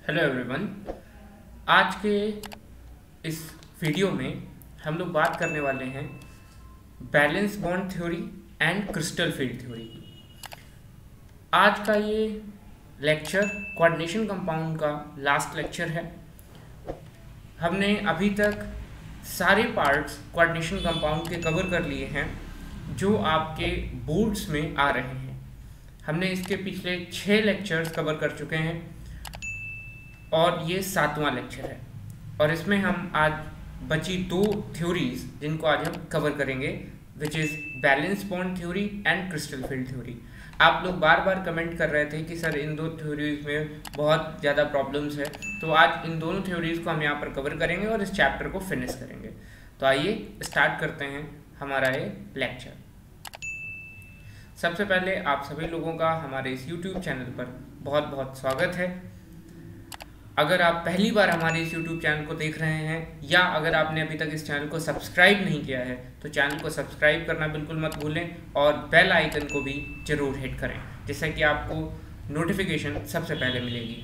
Hello everyone आज के इस वीडियो में हम लोग बात करने वाले हैं valence bond theory and crystal field theory की। आज का ये लेक्चर कोऑर्डिनेशन कंपाउंड का लास्ट लेक्चर है। हमने अभी तक सारे पार्ट्स कोऑर्डिनेशन कंपाउंड के कवर कर लिए हैं, जो आपके बोर्ड्स में आ रहे हैं। हमने इसके पिछले छः लेक्चर्स कवर कर चुके हैं। और ये सातवां लेक्चर है। और इसमें हम आज बची दो थ्योरीज जिनको आज हम कवर करेंगे which is valence bond theory and crystal field theory आप लोग बार बार कमेंट कर रहे थे कि सर इन दो थ्योरीज में बहुत ज़्यादा प्रॉब्लम्स है। तो आज इन दोनों थ्योरीज को हम यहाँ पर कवर करेंगे और इस चैप्टर को फिनिश करेंगे। तो आइए स्टार्ट करते हैं हमारा ये लेक्चर सबसे पहले आप सभी लोगों का हमारे इस YouTube चैनल पर बहुत बहुत स्वागत है। अगर आप पहली बार हमारे इस YouTube चैनल को देख रहे हैं, या अगर आपने अभी तक इस चैनल को सब्सक्राइब नहीं किया है तो चैनल को सब्सक्राइब करना बिल्कुल मत भूलें और बेल आइकन को भी ज़रूर हिट करें, जिससे कि आपको नोटिफिकेशन सबसे पहले मिलेगी।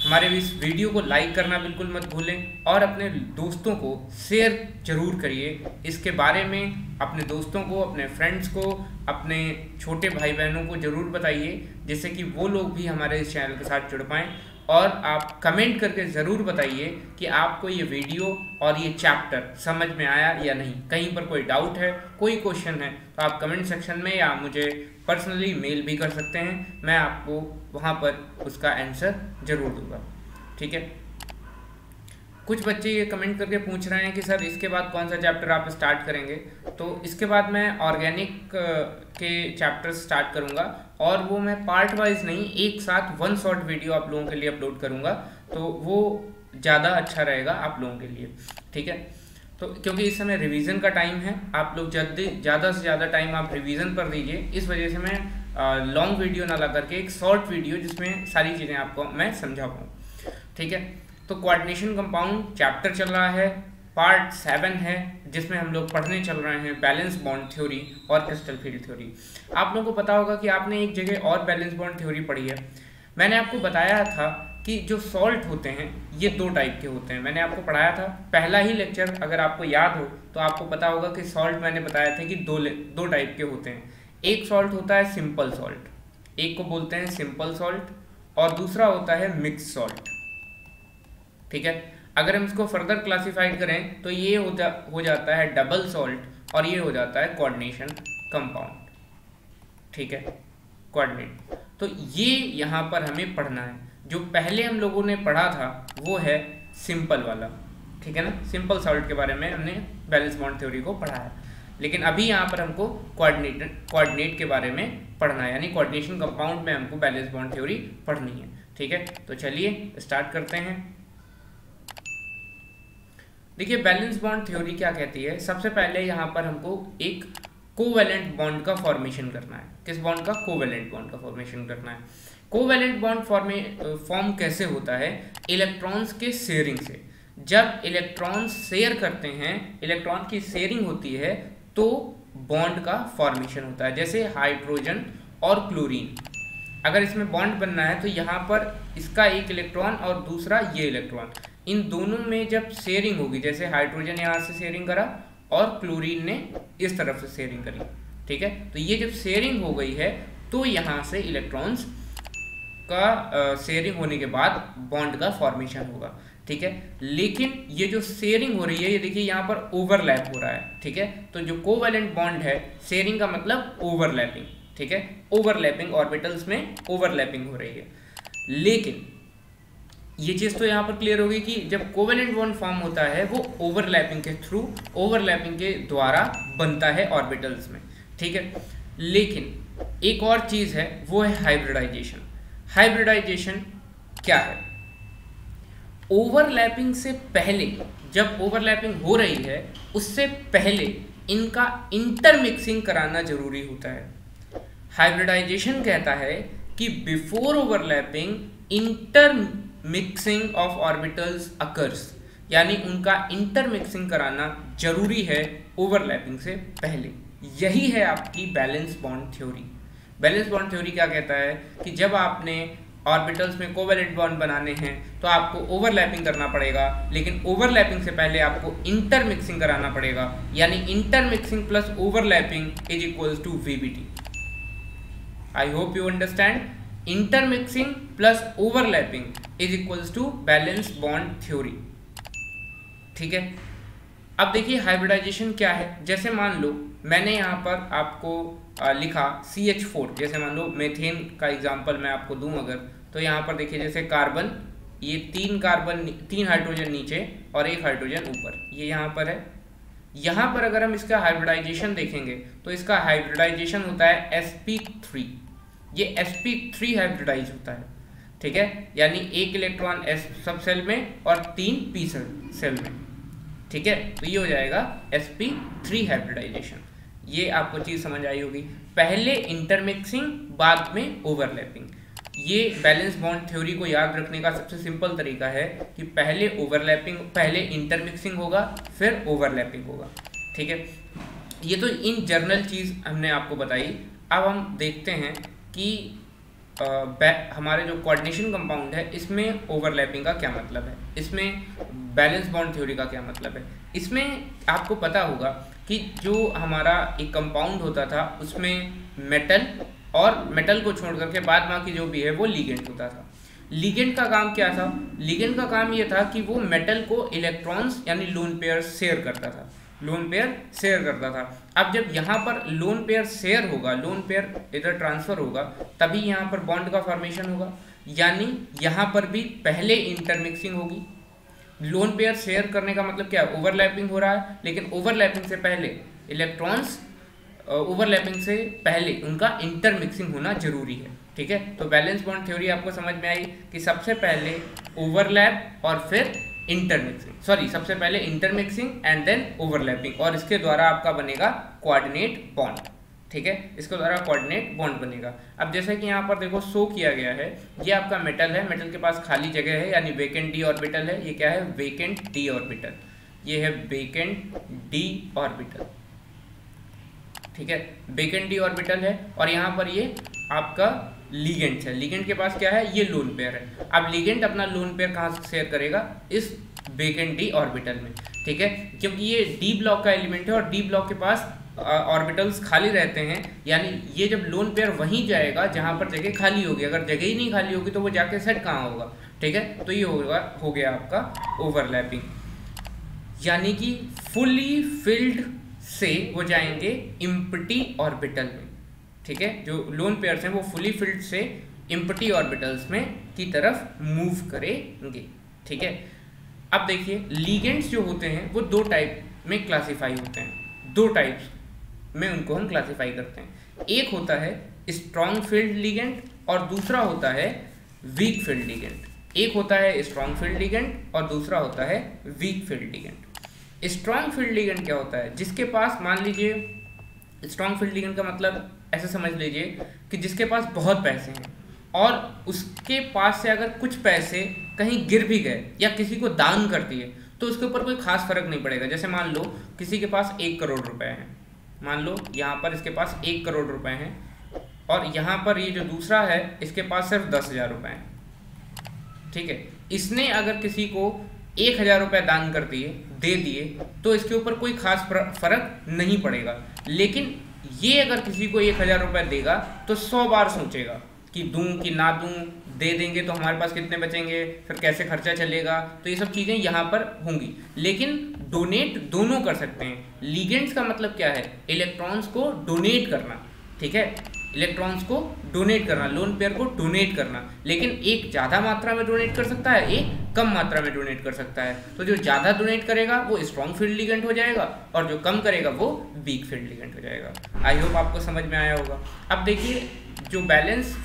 हमारे इस वीडियो को लाइक करना बिल्कुल मत भूलें और अपने दोस्तों को शेयर ज़रूर करिए। इसके बारे में अपने दोस्तों को, अपने फ्रेंड्स को, अपने छोटे भाई बहनों को ज़रूर बताइए, जिससे कि वो लोग भी हमारे इस चैनल के साथ जुड़ पाएँ। और आप कमेंट करके ज़रूर बताइए कि आपको ये वीडियो और ये चैप्टर समझ में आया या नहीं। कहीं पर कोई डाउट है, कोई क्वेश्चन है तो आप कमेंट सेक्शन में या मुझे पर्सनली मेल भी कर सकते हैं। मैं आपको वहाँ पर उसका आंसर ज़रूर दूँगा। ठीक है? कुछ बच्चे ये कमेंट करके पूछ रहे हैं कि सर, इसके बाद कौन सा चैप्टर आप स्टार्ट करेंगे? तो इसके बाद मैं ऑर्गेनिक के चैप्टर स्टार्ट करूँगा। और वो मैं पार्ट वाइज नहीं, एक साथ वन शॉर्ट वीडियो आप लोगों के लिए अपलोड करूँगा तो वो ज़्यादा अच्छा रहेगा आप लोगों के लिए, ठीक है? तो क्योंकि इस समय रिवीजन का टाइम है, आप लोग जल्दी, ज़्यादा से ज़्यादा टाइम आप रिवीजन पर दीजिए। इस वजह से मैं लॉन्ग वीडियो ना लगा करके एक शॉर्ट वीडियो जिसमें सारी चीज़ें आपको मैं समझा पाऊँ, ठीक है? तो कोऑर्डिनेशन कंपाउंड चैप्टर चल रहा है पार्ट सेवन है, जिसमें हम लोग पढ़ने चल रहे हैं बैलेंस बॉन्ड थ्योरी और क्रिस्टल फ़ील्ड थ्योरी। आप लोगों को पता होगा कि आपने एक जगह और बैलेंस बॉन्ड थ्योरी पढ़ी है। मैंने आपको बताया था कि जो सॉल्ट होते हैं, ये दो टाइप के होते हैं। मैंने आपको पढ़ाया था, पहला ही लेक्चर अगर आपको याद हो तो आपको पता होगा कि सॉल्ट मैंने बताया था कि दो दो टाइप के होते हैं। एक सॉल्ट होता है सिंपल सॉल्ट, एक को बोलते हैं सिंपल सॉल्ट, और दूसरा होता है मिक्स सॉल्ट। ठीक है? अगर हम इसको फर्दर क्लासिफाइड करें तो ये हो, जा, हो जाता है डबल सॉल्ट और ये हो जाता है कोऑर्डिनेशन कंपाउंड ठीक है? कोऑर्डिनेट तो ये यहाँ पर हमें पढ़ना है। जो पहले हम लोगों ने पढ़ा था वो है सिंपल वाला। ठीक है ना? सिंपल सॉल्ट के बारे में हमने बैलेंस बॉन्ड थ्योरी को पढ़ा है। लेकिन अभी यहाँ पर हमको कोऑर्डिनेट कोऑर्डिनेट के बारे में पढ़ना है। यानी कोऑर्डिनेशन कंपाउंड में हमको बैलेंस बॉन्ड थ्योरी पढ़नी है। ठीक है? तो चलिए स्टार्ट करते हैं। देखिए बैलेंस बॉन्ड थ्योरी क्या कहती है? सबसे पहले यहाँ पर हमको एक कोवेलेंट बॉन्ड का फॉर्मेशन करना है। किस बॉन्ड का? कोवेलेंट बॉन्ड का फॉर्मेशन करना है। कोवेलेंट बॉन्ड फॉर्मे फॉर्म कैसे होता है? इलेक्ट्रॉन्स के शेयरिंग से। जब इलेक्ट्रॉन्स शेयर करते हैं इलेक्ट्रॉन की शेयरिंग होती है तो बॉन्ड का फॉर्मेशन होता है। जैसे हाइड्रोजन और क्लोरीन अगर इसमें बॉन्ड बनना है तो यहाँ पर इसका एक इलेक्ट्रॉन और दूसरा ये इलेक्ट्रॉन इन दोनों में जब शेयरिंग होगी, जैसे हाइड्रोजन यहाँ से शेयरिंग करा और क्लोरीन ने इस तरफ़ से शेयरिंग करी, ठीक है? तो ये जब शेयरिंग हो गई है तो यहाँ से इलेक्ट्रॉन्स का शेयरिंग होने के बाद बॉन्ड का फॉर्मेशन होगा, ठीक है? लेकिन ये जो शेयरिंग हो रही है, ये देखिए यहाँ पर ओवरलैप हो रहा है, ठीक है? तो जो कोवेलेंट बॉन्ड है शेयरिंग का मतलब ओवरलैपिंग ठीक है? ओवरलैपिंग ऑर्बिटल्स में ओवरलैपिंग हो रही है। लेकिन ये चीज़ तो यहाँ पर क्लियर होगी कि जब कोवेलेंट बॉन्ड फॉर्म होता है, वो ओवरलैपिंग के थ्रू ओवरलैपिंग के द्वारा बनता है ऑर्बिटल्स में, ठीक है? लेकिन एक और चीज़ है, वो है हाइब्रिडाइजेशन हाइब्रिडाइजेशन क्या है? ओवरलैपिंग से पहले, जब ओवरलैपिंग हो रही है, उससे पहले इनका इंटरमिक्सिंग कराना ज़रूरी होता है. हाइब्रिडाइजेशन कहता है कि before overlapping inter mixing of orbitals occurs यानी उनका इंटरमिक्सिंग कराना ज़रूरी है ओवरलैपिंग से पहले। यही है आपकी valence bond theory valence bond theory क्या कहता है कि जब आपने ऑर्बिटल्स में कोवेलेंट बॉन्ड बनाने हैं तो आपको ओवरलैपिंग करना पड़ेगा, लेकिन ओवरलैपिंग से पहले आपको इंटरमिक्सिंग कराना पड़ेगा, यानी intermixing plus overlapping is equals to VBT I hope you understand intermixing plus overlapping is equals to valence bond theory ठीक है? अब देखिए हाइब्रिडाइजेशन क्या है? जैसे मान लो, मैंने यहाँ पर आपको लिखा सी एच फोर जैसे मान लो मेथेन का एग्जांपल मैं आपको दूँ अगर तो यहाँ पर देखिए जैसे कार्बन ये तीन कार्बन तीन हाइड्रोजन नीचे और एक हाइड्रोजन ऊपर, ये यहाँ पर है। यहाँ पर अगर हम इसका हाइब्रिडाइजेशन देखेंगे तो इसका हाइब्रिडाइजेशन होता है एस पी थ्री ये एस पी थ्री हाइब्रिडाइज होता है, ठीक है? यानी एक इलेक्ट्रॉन एस सब सेल में और तीन पी सेल सेल में, ठीक है? तो ये हो जाएगा एस पी थ्री हाइब्रिडाइजेशन ये आपको चीज़ समझ आई होगी। पहले इंटरमिक्सिंग बाद में ओवरलैपिंग ये बैलेंस बॉन्ड थ्योरी को याद रखने का सबसे सिंपल तरीका है कि पहले ओवरलैपिंग पहले इंटरमिक्सिंग होगा, फिर ओवरलैपिंग होगा, ठीक है? ये तो इन जर्नल चीज़ हमने आपको बताई। अब हम देखते हैं कि हमारे जो कोऑर्डिनेशन कंपाउंड है, इसमें ओवरलैपिंग का क्या मतलब है? इसमें बैलेंस बॉन्ड थ्योरी का क्या मतलब है? इसमें आपको पता होगा कि जो हमारा एक कंपाउंड होता था, उसमें मेटल और मेटल को छोड़ करके बाद बाकी जो भी है, वो लीगेंट होता था। लीगेंट का काम क्या था? लीगेंट का काम ये था कि वो मेटल को इलेक्ट्रॉन्स यानी लोन पेयर शेयर करता था। लोन पेयर शेयर करता था। अब जब यहाँ पर लोन पेयर शेयर होगा लोन पेयर इधर ट्रांसफ़र होगा, तभी यहाँ पर बॉन्ड का फॉर्मेशन होगा। यानी यहाँ पर भी पहले इंटरमिक्सिंग होगी। लोन पेयर शेयर करने का मतलब क्या? है ओवरलैपिंग हो रहा है, लेकिन ओवरलैपिंग से पहले इलेक्ट्रॉन्स ओवरलैपिंग से पहले उनका इंटरमिक्सिंग होना ज़रूरी है। ठीक है? तो बैलेंस बॉन्ड थ्योरी आपको समझ में आई कि सबसे पहले ओवरलैप और फिर इंटरमिक्सिंग सॉरी सबसे पहले इंटरमिक्सिंग एंड देन ओवरलैपिंग और इसके द्वारा आपका बनेगा कोऑर्डिनेट बॉन्ड ठीक है? इसके द्वारा कोऑर्डिनेट बॉन्ड बनेगा. अब जैसे कि यहाँ पर देखो शो किया गया है। ये आपका मेटल है। मेटल के पास खाली जगह है, यानी वेकेंट डी ऑर्बिटल है। ये क्या है? वेकेंट डी ऑर्बिटल ये है वेकेंट डी ऑर्बिटल ठीक है? वेकेंट डी ऑर्बिटल है। और यहाँ पर ये आपका लीगेंट है। लीगेंट के पास क्या है? ये लोन पेयर है। अब लीगेंट अपना लोन पेयर कहाँ शेयर करेगा? इस वेकेंट डी ऑर्बिटल में। ठीक है? क्योंकि ये डी ब्लॉक का एलिमेंट है और डी ब्लॉक के पास ऑर्बिटल्स खाली रहते हैं। यानी ये जब लोन पेयर वहीं जाएगा, जहाँ पर जगह खाली होगी। अगर जगह ही नहीं खाली होगी तो वो जाके सेट कहाँ होगा? ठीक है? तो ये होगा, हो गया आपका ओवरलैपिंग यानी कि फुली फिल्ड से वो जाएँगे इम्पटी ऑर्बिटल में। ठीक है? जो लोन पेयर्स हैं, वो फुली फिल्ड से इम्पटी ऑर्बिटल्स में की तरफ़ मूव करेंगे। ठीक है? अब देखिए लीगेंट्स जो होते हैं, वो दो टाइप में क्लासीफाई होते हैं। दो टाइप्स में उनको हम क्लासीफाई करते हैं। एक होता है स्ट्रॉन्ग फ़ील्ड लीगेंट और दूसरा होता है वीक फ़ील्ड लीगेंट एक होता है स्ट्रॉन्ग फ़ील्ड लीगेंट और दूसरा होता है weak field ligand strong field ligand क्या होता है? जिसके पास, मान लीजिए स्ट्रॉन्ग फ़ील्ड लीगेंट का मतलब ऐसे समझ लीजिए कि जिसके पास बहुत पैसे हैं और उसके पास से अगर कुछ पैसे कहीं गिर भी गए या किसी को दान कर दिए तो उसके ऊपर कोई खास फ़र्क नहीं पड़ेगा। जैसे मान लो किसी के पास एक करोड़ रुपए हैं, मान लो यहाँ पर इसके पास एक करोड़ रुपए हैं और यहाँ पर ये जो दूसरा है, इसके पास सिर्फ़ दस हज़ार रुपये हैं। ठीक है? इसने अगर किसी को एक हज़ार रुपये दान कर दिए, दे दिए तो इसके ऊपर कोई खास फ़र्क नहीं पड़ेगा। लेकिन ये अगर किसी को एक हज़ार रुपये देगा तो सौ बार सोचेगा कि दूँ कि ना दूँ, दे देंगे तो हमारे पास कितने बचेंगे, फिर कैसे खर्चा चलेगा तो ये सब चीज़ें यहाँ पर होंगी। लेकिन डोनेट दोनों कर सकते हैं। लीगेंट्स का मतलब क्या है? इलेक्ट्रॉन्स को डोनेट करना, ठीक है? इलेक्ट्रॉन्स को डोनेट करना लोन पेयर को डोनेट करना। लेकिन एक ज़्यादा मात्रा में डोनेट कर सकता है, एक कम मात्रा में डोनेट कर सकता है। तो जो ज़्यादा डोनेट करेगा, वो स्ट्रॉन्ग फ़ील्ड लिगेंट हो जाएगा और जो कम करेगा, वो वीक फ़ील्ड लिगेंट हो जाएगा। आई होप आपको समझ में आया होगा। अब देखिए, जो बैलेंस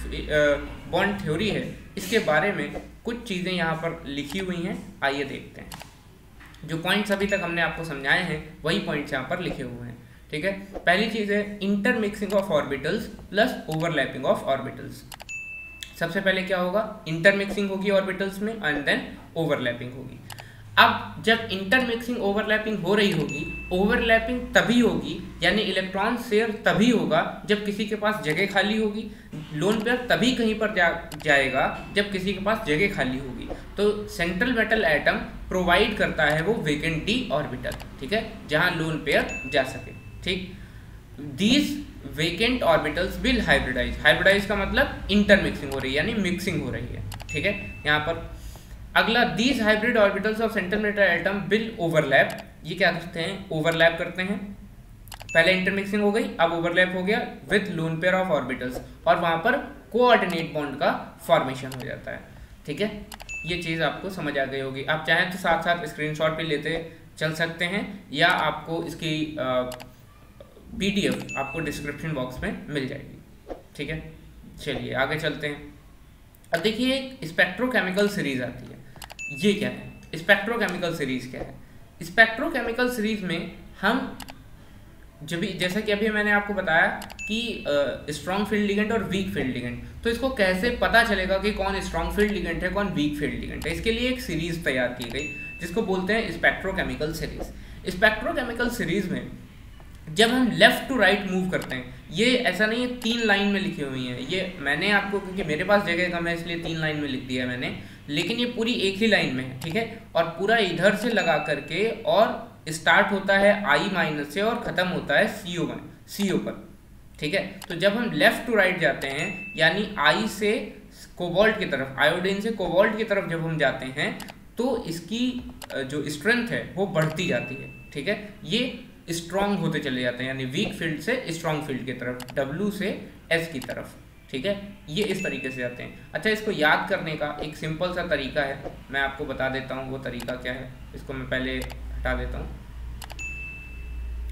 बॉन्ड थ्योरी है, इसके बारे में कुछ चीज़ें यहाँ पर लिखी हुई हैं। आइए देखते हैं। जो पॉइंट्स अभी तक हमने आपको समझाए हैं, वही पॉइंट्स यहाँ पर लिखे हुए हैं। ठीक है? पहली चीज़ है intermixing of orbitals plus overlapping of orbitals सबसे पहले क्या होगा? इंटरमिक्सिंग होगी ऑर्बिटल्स में एंड देन ओवरलैपिंग होगी. अब जब इंटरमिक्सिंग ओवरलैपिंग हो रही होगी ओवरलैपिंग तभी होगी, यानी इलेक्ट्रॉन शेयर तभी होगा जब किसी के पास जगह खाली होगी। लोन पेयर तभी कहीं पर जा, जाएगा जब किसी के पास जगह खाली होगी। तो सेंट्रल मेटल एटम प्रोवाइड करता है वो वेकेंट डी ऑर्बिटल ठीक है? जहाँ लोन पेयर जा सके। ठीक? These vacant orbitals will hybridize hybridize का मतलब इंटरमिक्सिंग हो रही है, यानी मिक्सिंग हो रही है। ठीक है? यहाँ पर अगला these hybrid orbitals of central metal atom will overlap ये क्या करते हैं? ओवरलैप करते हैं। पहले इंटरमिक्सिंग हो गई, अब ओवरलैप हो गया with lone pair of orbitals और वहाँ पर कोऑर्डिनेट बॉन्ड का फॉर्मेशन हो जाता है। ठीक है? ये चीज़ आपको समझ आ गई होगी। आप चाहें तो साथ साथ स्क्रीनशॉट भी लेते चल सकते हैं, या आपको इसकी पीडीएफ आपको डिस्क्रिप्शन बॉक्स में मिल जाएगी। ठीक है? चलिए, आगे चलते हैं। अब देखिए, एक स्पेक्ट्रोकेमिकल सीरीज़ आती है। ये क्या है? स्पेक्ट्रोकेमिकल सीरीज़ क्या है? स्पेक्ट्रोकेमिकल सीरीज़ में हम जब भी, जैसा कि अभी मैंने आपको बताया कि स्ट्रॉन्ग फ़ील्ड लिगेंट और वीक फ़ील्ड लिगेंट तो इसको कैसे पता चलेगा कि कौन स्ट्रॉन्ग फ़ील्ड लिगेंट है, कौन वीक फ़ील्ड लिगेंट है? इसके लिए एक सीरीज़ तैयार की गई, जिसको बोलते हैं स्पेक्ट्रोकेमिकल सीरीज़ स्पेक्ट्रोकेमिकल सीरीज़ में जब हम लेफ़्ट टू राइट मूव करते हैं, ये ऐसा नहीं है, तीन लाइन में लिखी हुई है। ये मैंने आपको, क्योंकि मेरे पास जगह कम है इसलिए तीन लाइन में लिख दिया है मैंने। लेकिन ये पूरी एक ही लाइन में है, ठीक है? और पूरा इधर से लगा करके, और स्टार्ट होता है आई माइनस से, और ख़त्म होता है सी ओ सी ओ पर, ठीक है? तो जब हम लेफ़्ट टू राइट जाते हैं, यानी आई से कोबाल्ट की तरफ़ आयोडीन से कोबाल्ट की तरफ़ जब हम जाते हैं तो इसकी जो स्ट्रेंथ है, वो बढ़ती जाती है, ठीक है? ये स्ट्रॉन्ग होते चले जाते हैं, यानी वीक फ़ील्ड से स्ट्रॉन्ग फ़ील्ड की तरफ़ डब्ल्यू से एस की तरफ़, ठीक है? ये इस तरीके से आते हैं। अच्छा इसको याद करने का एक सिंपल सा तरीका है। मैं आपको बता देता हूँ वो तरीका क्या है। इसको मैं पहले हटा देता हूँ।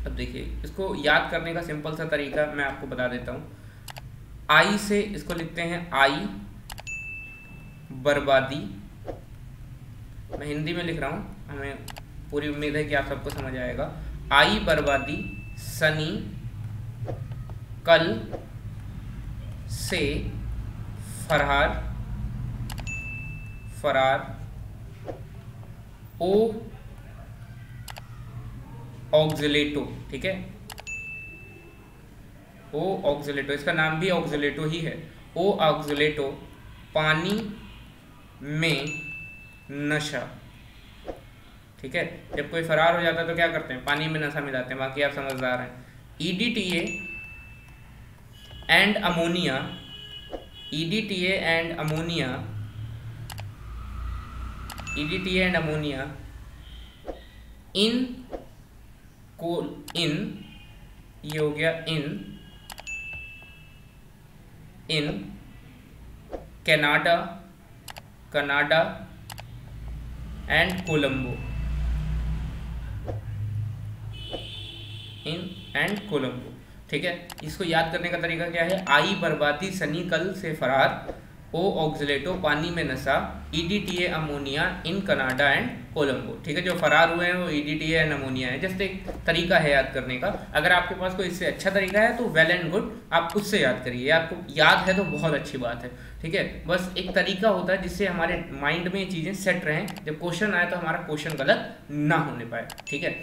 अब देखिए, इसको याद करने का सिंपल सा तरीका मैं आपको बता देता हूँ। आई से इसको लिखते हैं आई बर्बादी। मैं हिंदी में लिख रहा हूँ। हमें पूरी उम्मीद है कि आप सबको समझ आएगा। आई बर्बादी, सनी, कल से फरहार, फरार, ओ ऑक्जिलेटो ठीक है? ओ ऑक्जिलेटो इसका नाम भी ऑक्जिलेटो ही है। ओ ऑक्जिलेटो पानी में नशा। ठीक है? जब कोई फरार हो जाता है तो क्या करते हैं? पानी में नशा मिलाते हैं। बाकी आप समझदार हैं। E D T and ammonia E D T and ammonia E D T and ammonia इन को इन ये हो गया in in Canada Canada and Colombo in and Colombo. ठीक है? इसको याद करने का तरीका क्या है? आई बर्बादी, सनी, कल से फरार, ओ ऑक्सिलेटो, पानी में नशा EDTA ammonia, in Canada and Colombo. ठीक है? जो फरार हुए हैं वो ईडीटीए एंड अमोनिया है। जस्ट एक तरीका है याद करने का। अगर आपके पास कोई इससे अच्छा तरीका है तो वेल एंड गुड आप उससे याद करिए। आपको याद है तो बहुत अच्छी बात है। ठीक है? बस एक तरीका होता है जिससे हमारे माइंड में ये चीज़ें सेट रहें। जब क्वेश्चन आए तो हमारा क्वेश्चन गलत ना होने पाए। ठीक है?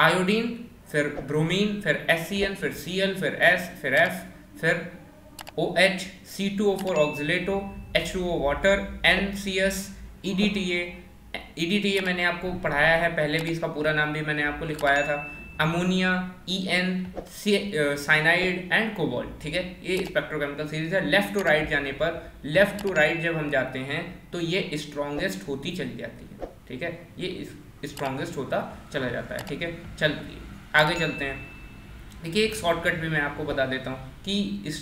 आयोडीन फिर ब्रोमीन फिर एससीएन फिर सीएल फिर एस फिर एफ़ फिर O H C two O four oxalato H two O water N C S E D T E D T A मैंने आपको पढ़ाया है, पहले भी इसका पूरा नाम भी मैंने आपको लिखवाया था ammonia E N C cyanide and cobalt ठीक है? ये स्पेक्ट्रोकेमिकल सीरीज़ है। लेफ़्ट टू राइट जाने पर लेफ़्ट टू राइट जब हम जाते हैं तो ये स्ट्रॉन्गेस्ट होती चली जाती है, ठीक है? ये स्ट्रॉन्गेस्ट होता चला जाता है, ठीक है? चल आगे चलते हैं। देखिए, एक शॉर्टकट भी मैं आपको बता देता हूँ कि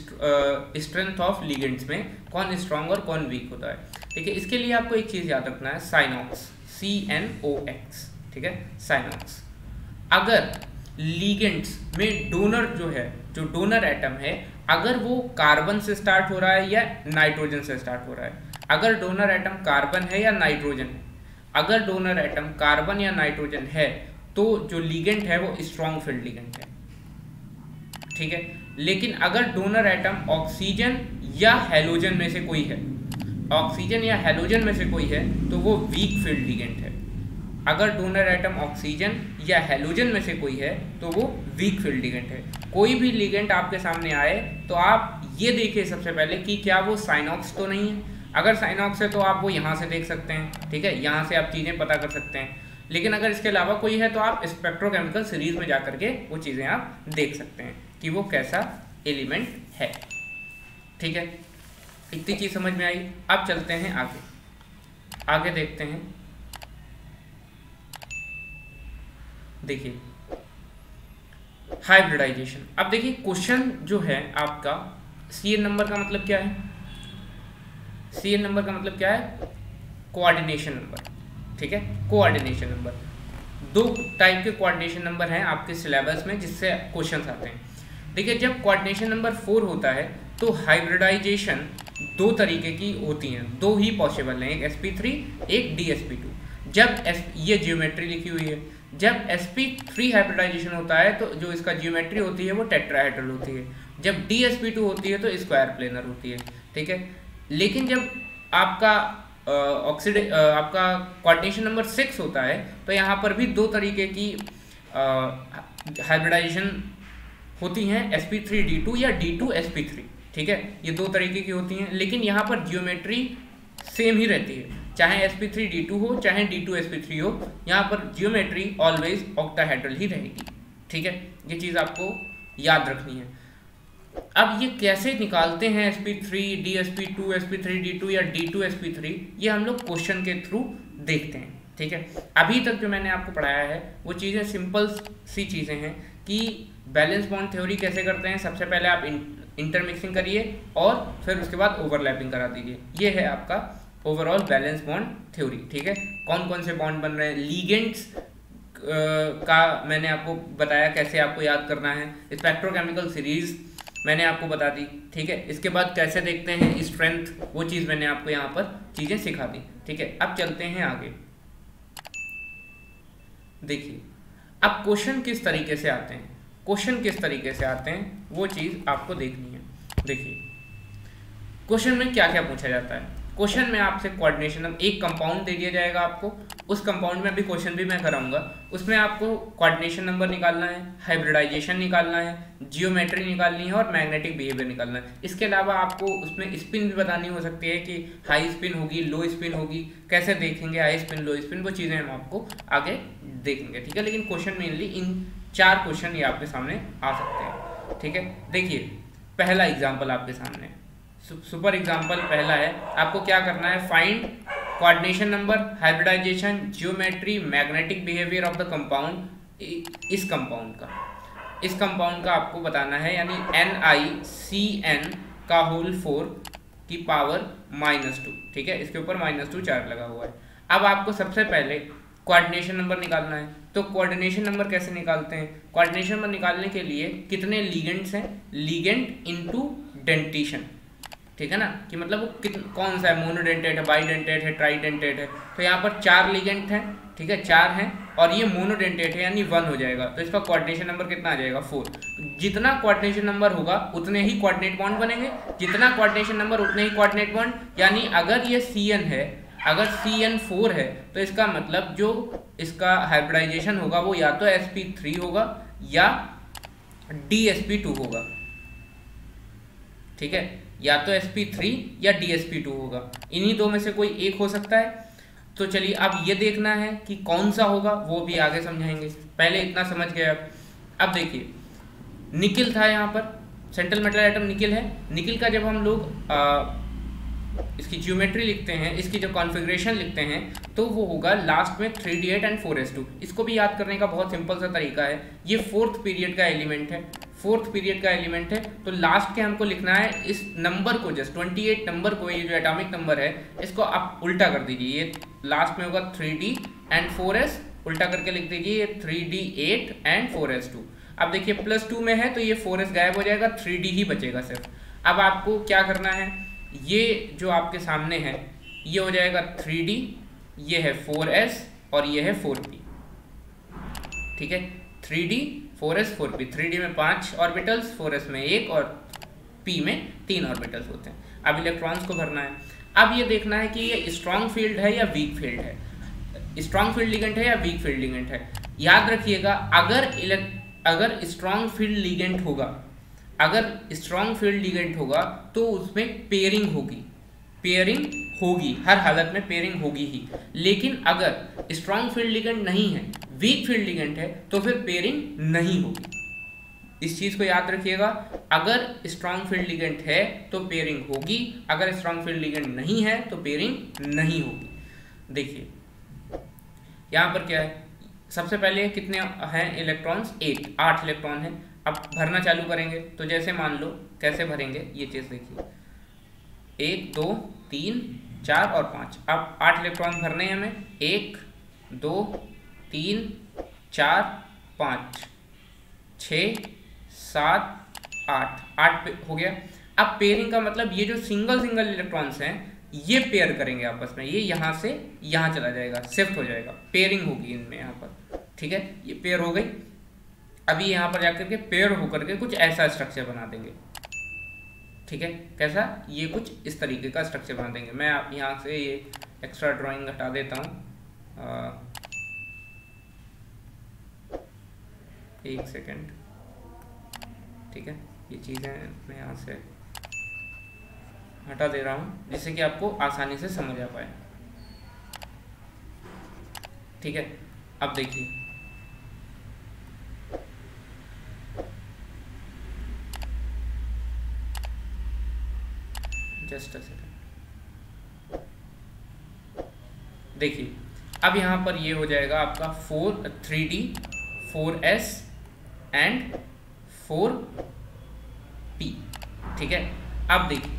स्ट्रेंथ ऑफ़ लीगेंट्स में कौन स्ट्रांग और कौन वीक होता है। ठीक है इसके लिए आपको एक चीज़ याद रखना है साइनॉक्स सी एन ओ एक्स ठीक है? साइनॉक्स अगर लीगेंट्स में डोनर जो है, जो डोनर एटम है, अगर वो कार्बन से स्टार्ट हो रहा है या नाइट्रोजन से स्टार्ट हो रहा है। अगर डोनर एटम कार्बन है या नाइट्रोजन है अगर डोनर एटम कार्बन या नाइट्रोजन है तो जो लीगेंट है वो स्ट्रॉन्ग फ़ील्ड लीगेंट है। ठीक है? लेकिन अगर डोनर एटम ऑक्सीजन या हेलोजन में से कोई है ऑक्सीजन या हेलोजन में से कोई है तो वो वीक फ़ील्ड लिगेंट है। अगर डोनर एटम ऑक्सीजन या हेलोजन में से कोई है तो वो वीक फ़ील्ड लिगेंट है। कोई भी लिगेंट आपके सामने आए तो आप ये देखिए सबसे पहले कि क्या वो साइनॉक्स तो नहीं है। अगर साइनॉक्स है तो आप वो यहाँ से देख सकते हैं। ठीक है? यहाँ से आप चीज़ें पता कर सकते हैं। लेकिन अगर इसके अलावा कोई है तो आप स्पेक्ट्रोकेमिकल सीरीज़ में जा करके वो चीज़ें आप देख सकते हैं कि वो कैसा एलिमेंट है। ठीक है? इतनी चीज़ समझ में आई? अब चलते हैं आगे। आगे देखते हैं। देखिए। हाइब्रिडाइजेशन अब देखिए क्वेश्चन जो है आपका सी एन नंबर का मतलब क्या है? सी एन नंबर का मतलब क्या है? कोऑर्डिनेशन नंबर ठीक है? कोऑर्डिनेशन नंबर दो टाइप के कोऑर्डिनेशन नंबर हैं आपके सिलेबस में जिससे क्वेश्चंस आते हैं। देखिए, जब कोऑर्डिनेशन नंबर फोर होता है तो हाइब्रिडाइजेशन दो तरीके की होती हैं। दो ही पॉसिबल हैं, एक एस एक डी जब एस ये जियोमेट्री लिखी हुई है। जब एस पी थ्री हाइब्रिडाइजेशन होता है तो जो इसका जियोमेट्री होती है, वो टेट्राहेड्रल होती है। जब डी एस पी टू होती है तो स्क्वायर प्लेनर होती है। ठीक है? लेकिन जब आपका ऑक्सीडे आपका क्वार्टेशन नंबर सिक्स होता है तो यहाँ पर भी दो तरीके की हाइब्रिडाइजेशन होती हैं s p three d two या d two s p three ठीक है? ये दो तरीके की होती हैं, लेकिन यहाँ पर जियोमेट्री सेम ही रहती है। चाहे s p three d two हो, चाहे d two s p three हो, यहाँ पर जियोमेट्री ऑलवेज ऑक्टाहेड्रल ही रहेगी, ठीक है? ये चीज़ आपको याद रखनी है। अब ये कैसे निकालते हैं s p three d s p two s p three d two या d two s p three ये हम लोग क्वेश्चन के थ्रू देखते हैं, ठीक है? अभी तक जो मैंने आपको पढ़ाया है, वो चीज़ें सिंपल सी चीज़ें हैं कि बैलेंस बॉन्ड थ्योरी कैसे करते हैं, सबसे पहले आप इंटरमिक्सिंग करिए और फिर उसके बाद ओवरलैपिंग करा दीजिए। ये है आपका ओवरऑल बैलेंस बॉन्ड थ्योरी ठीक है? कौन कौन से बॉन्ड बन रहे हैं? लीगेंट्स का मैंने आपको बताया कैसे आपको याद करना है। स्पेक्ट्रोकेमिकल सीरीज़ मैंने आपको बता दी, ठीक है? इसके बाद कैसे देखते हैं स्ट्रेंथ वो चीज़ मैंने आपको यहाँ पर चीज़ें सिखा दी, ठीक है? अब चलते हैं आगे। देखिए, अब क्वेश्चन किस तरीके से आते हैं? क्वेश्चन किस तरीके से आते हैं? वो चीज़ आपको देखनी है। देखिए क्वेश्चन में क्या क्या पूछा जाता है? क्वेश्चन में आपसे कोऑर्डिनेशन एक कंपाउंड दे दिया जाएगा आपको। उस कंपाउंड में अभी क्वेश्चन भी मैं कराऊँगा। उसमें आपको कोऑर्डिनेशन नंबर निकालना है हाइब्रिडाइजेशन निकालना है जियोमेट्री निकालनी है और मैग्नेटिक बिहेवियर निकालना है। इसके अलावा आपको उसमें स्पिन भी बतानी हो सकती है कि हाई स्पिन होगी लो स्पिन होगी, कैसे देखेंगे हाई स्पिन लो स्पिन वो चीज़ें हम आपको आगे देखेंगे, ठीक है? लेकिन क्वेश्चन मेनली इन चार क्वेश्चन ये आपके सामने आ सकते हैं, ठीक है? देखिए, पहला एग्ज़ाम्पल आपके सामने। सुपर एग्ज़ाम्पल पहला है। आपको क्या करना है? Find coordination number hybridization geometry magnetic behaviour of the compound इस कंपाउंड का। इस कंपाउंड का आपको बताना है, यानी एन आई सी एन का होल फोर की पावर माइनस टू ठीक है? इसके ऊपर माइनस टू चार्ज लगा हुआ है। अब आपको सबसे पहले कोऑर्डिनेशन नंबर निकालना है। तो कोऑर्डिनेशन नंबर कैसे निकालते हैं? कोऑर्डिनेशन नंबर निकालने के लिए कितने लीगेंट्स हैं? लीगेंट इनटू डेंटिशन ठीक है ना? कि मतलब वो कित, कौन सा है? मोनोडेंटेड है बाईडेंटेड है ट्राईडेंटेड है। तो यहाँ पर चार लिगेंट हैं, ठीक है? चार हैं, और ये मोनोडेंटेड है, यानी वन हो जाएगा। तो इसका कोऑर्डिनेशन नंबर कितना आ जाएगा? फोर जितना कोऑर्डिनेशन नंबर होगा, उतने ही कोऑर्डिनेट बॉन्ड बनेंगे। जितना कोऑर्डिनेशन नंबर उतने ही कोऑर्डिनेट बॉन्ड यानी अगर ये सी एन है, अगर सी एन फोर है तो इसका मतलब जो इसका हाइब्रिडाइजेशन होगा, वो या तो एस पी थ्री होगा, या डी एस पी टू होगा। ठीक है? या तो एस पी थ्री या डी एस पी टू होगा। इन्हीं दो में से कोई एक हो सकता है। तो चलिए अब ये देखना है कि कौन सा होगा वो भी आगे समझाएँगे। पहले इतना समझ गए अब अब देखिए निकिल था यहाँ पर। सेंट्रल मेटल आइटम निकिल है। निकिल का जब हम लोग आ, इसकी जियोमेट्री लिखते हैं इसकी जो कॉन्फ़िगरेशन लिखते हैं तो वो होगा लास्ट में three d eight and four s two इसको भी याद करने का बहुत सिंपल सा तरीका है। ये फोर्थ पीरियड का एलिमेंट है। फोर्थ पीरियड का एलिमेंट है तो लास्ट के हमको लिखना है, इस नंबर को जस्ट 28 नंबर को, ये जो एटॉमिक नंबर है, इसको आप उल्टा कर दीजिए, ये लास्ट में होगा three d and four s उल्टा करके लिख दीजिए, ये three d eight and four s two अब देखिए प्लस टू में है तो ये फोर एस गायब हो जाएगा थ्री डी ही बचेगा सिर्फ़। अब आपको क्या करना है, ये जो आपके सामने है, ये हो जाएगा थ्री डी ये है फोर एस और ये है फोर पी ठीक है? Three d four s four p three d में पाँच ऑर्बिटल्स फोर एस में एक और पी में तीन ऑर्बिटल्स होते हैं। अब इलेक्ट्रॉन्स को भरना है। अब ये देखना है कि ये स्ट्रॉन्ग फ़ील्ड है या वीक फ़ील्ड है? स्ट्रॉन्ग फ़ील्ड लिगेंट है या वीक फ़ील्ड लिगेंट है? याद रखिएगा, अगर अगर स्ट्रॉन्ग फ़ील्ड लिगेंट होगा, अगर स्ट्रॉन्ग फ़ील्ड लिगेंट होगा तो उसमें पेयरिंग होगी। पेयरिंग होगी, हर हालत में पेयरिंग होगी ही। लेकिन अगर स्ट्रॉन्ग फ़ील्ड लिगेंट नहीं है वीक फ़ील्ड लिगेंट है तो फिर पेयरिंग नहीं होगी। इस चीज़ को याद रखिएगा, अगर स्ट्रॉन्ग फ़ील्ड लिगेंट है तो पेयरिंग होगी, अगर स्ट्रॉन्ग फ़ील्ड लिगेंट नहीं है तो पेयरिंग नहीं होगी। देखिए, यहाँ पर क्या है? सबसे पहले कितने हैं इलेक्ट्रॉन्स एट आठ इलेक्ट्रॉन है। अब भरना चालू करेंगे तो जैसे मान लो, कैसे भरेंगे? ये चीज़ देखिए। एक, दो, तीन, चार और पाँच। अब आठ इलेक्ट्रॉन भरने हैं हमें। एक, दो तीन, चार, पाँच, छ, सात, आठ। आठ हो गया। अब पेयरिंग का मतलब ये जो सिंगल सिंगल इलेक्ट्रॉन्स हैं, ये पेयर करेंगे आपस में। ये यहाँ से यहाँ चला जाएगा शिफ्ट हो जाएगा। पेयरिंग होगी इनमें यहाँ पर। ठीक है? ये पेयर हो गई। अभी यहाँ पर जाकर के पेयर होकर के कुछ ऐसा स्ट्रक्चर बना देंगे। ठीक है? कैसा? ये कुछ इस तरीके का स्ट्रक्चर बना देंगे। मैं आप यहाँ से ये एक्स्ट्रा ड्राइंग हटा देता हूँ। एक सेकेंड। ठीक है? ये चीज़ें मैं यहाँ से हटा दे रहा हूँ, जिससे कि आपको आसानी से समझ आ पाए। ठीक है? अब देखिए। Just a second. देखिए, अब यहाँ पर ये हो जाएगा आपका four, three d, four s and four p ठीक है? अब देखिए,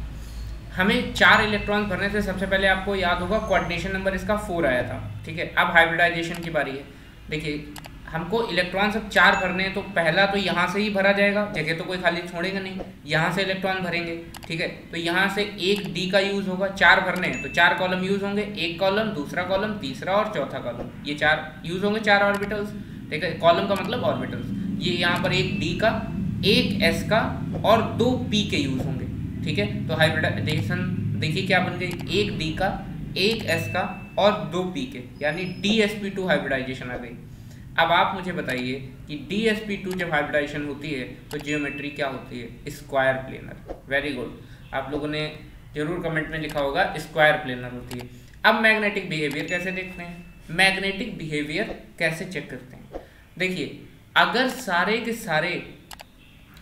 हमें चार इलेक्ट्रॉन भरने से सबसे पहले आपको याद होगा कोऑर्डिनेशन नंबर इसका फोर आया था। ठीक है? अब हाइब्रिडाइजेशन की बारी है। देखिए, हमको इलेक्ट्रॉन सब चार भरने हैं तो पहला तो यहाँ से ही भरा जाएगा, जगह तो कोई खाली छोड़ेगा नहीं। यहाँ से इलेक्ट्रॉन भरेंगे, ठीक है? तो यहाँ से एक डी का यूज़ होगा, चार भरने हैं तो चार कॉलम यूज़ होंगे, एक कॉलम दूसरा कॉलम तीसरा और चौथा कॉलम ये चार यूज़ होंगे चार ऑर्बिटल्स ठीक है? कॉलम का मतलब ऑर्बिटल्स ये यहाँ पर एक डी का, एक एस का और दो पी के यूज़ होंगे, ठीक है? तो हाइब्रिडाइजेशन देखिए क्या बन गई, एक डी का, एक एस का और दो पी के, यानी d s p two hybridization आ गई। अब आप मुझे बताइए कि डी एस पी टू जब हाइब्रिडाइजेशन होती है तो जियोमेट्री क्या होती है? स्क्वायर प्लेनर वेरी गुड आप लोगों ने ज़रूर कमेंट में लिखा होगा स्क्वायर प्लेनर होती है। अब मैग्नेटिक बिहेवियर कैसे देखते हैं? मैग्नेटिक बिहेवियर कैसे चेक करते हैं? देखिए अगर सारे के सारे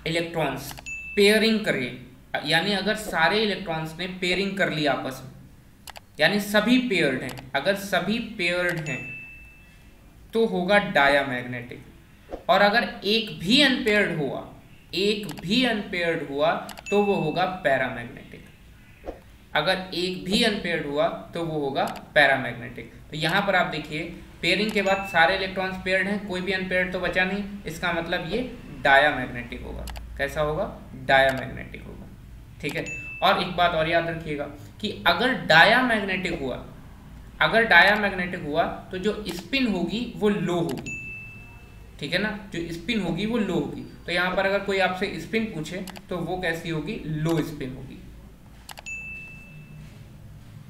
इलेक्ट्रॉन्स पेयरिंग करें, यानी अगर सारे इलेक्ट्रॉन्स ने पेयरिंग कर लिया आपस में, यानी सभी पेयर्ड हैं, अगर सभी पेयर्ड हैं तो होगा डायामैग्नेटिक और अगर एक भी अनपेयर्ड हुआ, एक भी अनपेयर्ड हुआ तो वो होगा पैरामैग्नेटिक अगर एक भी अनपेयर्ड हुआ तो वो होगा पैरामैग्नेटिक तो यहाँ पर आप देखिए पेयरिंग के बाद सारे इलेक्ट्रॉन्स पेयर्ड हैं, कोई भी अनपेयर्ड तो बचा नहीं। इसका मतलब ये डायामैग्नेटिक होगा। कैसा होगा? डायामैग्नेटिक होगा। ठीक है? और एक बात और याद रखिएगा कि अगर डाया मैग्नेटिक हुआ, अगर डाया मैग्नेटिक हुआ तो जो स्पिन होगी, वो लो होगी। ठीक है ना? जो स्पिन होगी, वो लो होगी। तो यहाँ पर अगर कोई आपसे स्पिन पूछे तो वो कैसी होगी? लो स्पिन होगी।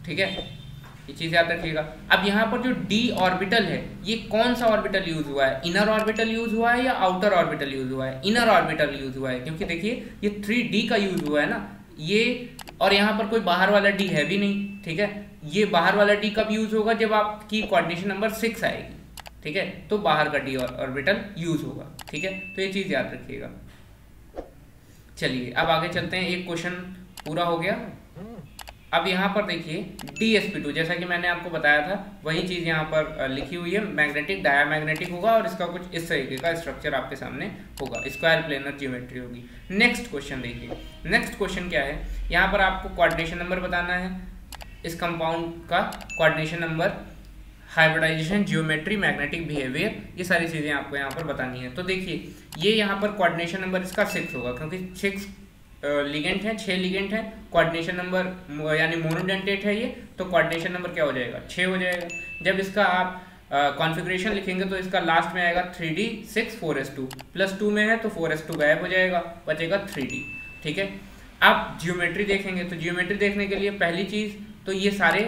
ठीक है? ये चीज़ याद रखिएगा। अब यहाँ पर जो डी ऑर्बिटल है, ये कौन सा ऑर्बिटल यूज़ हुआ है? इनर ऑर्बिटल यूज़ हुआ है या आउटर ऑर्बिटल यूज़ हुआ है? इनर ऑर्बिटल यूज़ हुआ है, क्योंकि देखिए, ये थ्री डी का यूज़ हुआ है ना। ये, और यहाँ पर कोई बाहर वाला डी है भी नहीं, ठीक है? ये बाहर वाला डी कब यूज़ होगा? जब आपकी कोऑर्डिनेशन नंबर सिक्स आएगी, ठीक है? तो बाहर का डी ऑर्बिटल यूज़ होगा, ठीक है? तो ये चीज़ याद रखिएगा। चलिए, अब आगे चलते हैं। एक क्वेश्चन पूरा हो गया। अब यहाँ पर देखिए डी एस पी टू जैसा कि मैंने आपको बताया था, वही चीज़ यहाँ पर लिखी हुई है मैग्नेटिक डायामैग्नेटिक होगा और इसका कुछ इस तरीके का स्ट्रक्चर आपके सामने होगा स्क्वायर प्लेनर जियोमेट्री होगी। नेक्स्ट क्वेश्चन देखिए नेक्स्ट क्वेश्चन क्या है? यहाँ पर आपको कोऑर्डिनेशन नंबर बताना है, इस कंपाउंड का coordination number hybridization geometry magnetic behaviour ये सारी चीज़ें आपको यहाँ पर बतानी है। तो देखिए, ये यहाँ पर कोऑर्डिनेशन नंबर इसका सिक्स होगा, क्योंकि सिक्स लिगेंट है छः लिगेंट है कोऑर्डिनेशन नंबर यानी मोनोडेंटेट है ये तो कोऑर्डिनेशन नंबर क्या हो जाएगा? छः हो जाएगा। जब इसका आप कॉन्फ़िगरेशन लिखेंगे तो इसका लास्ट में आएगा three d six four s two plus two में है तो फोर एस टू गायब हो जाएगा, बचेगा थ्री डी ठीक है? आप जियोमेट्री देखेंगे। तो जियोमेट्री देखने के लिए पहली चीज़ तो ये सारे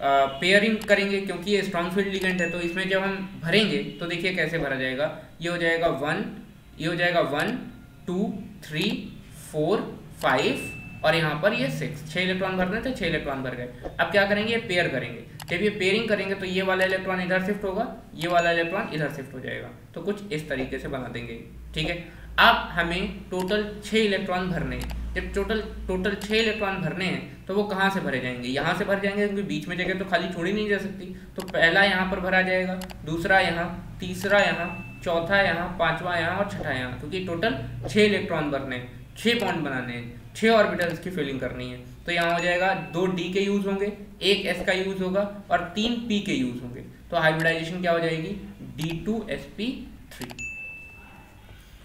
पेयरिंग करेंगे क्योंकि ये स्ट्रॉन्ग फ़ील्ड लिगेंट है तो इसमें जब हम भरेंगे तो देखिए कैसे भरा जाएगा। ये हो जाएगा वन ये हो जाएगा one two three four five और यहाँ पर ये सिक्स छः इलेक्ट्रॉन भरने थे छः इलेक्ट्रॉन भर गए। अब क्या करेंगे? ये पेयर करेंगे। जब ये पेयरिंग करेंगे तो ये वाला इलेक्ट्रॉन इधर शिफ्ट होगा, ये वाला इलेक्ट्रॉन इधर शिफ्ट हो जाएगा। तो कुछ इस तरीके से बना देंगे। ठीक है? अब हमें टोटल छः इलेक्ट्रॉन भरने हैं। जब टोटल टोटल छः इलेक्ट्रॉन भरने हैं तो वो कहाँ से भरे जाएँगे? यहाँ से भर जाएँगे, क्योंकि बीच में जगह तो खाली छोड़ी नहीं जा सकती। तो पहला यहाँ पर भरा जाएगा, दूसरा यहाँ, तीसरा यहाँ, चौथा यहाँ, पांचवा यहाँ और छठा यहाँ, क्योंकि टोटल छः इलेक्ट्रॉन भरने हैं। छः पॉइंट बनाने हैं छः ऑर्बिटल्स की फिलिंग करनी है। तो यहाँ हो जाएगा दो डी के यूज़ होंगे, एक एस का यूज़ होगा और तीन पी के यूज़ होंगे। तो हाइब्रिडाइजेशन क्या हो जाएगी? D two S P three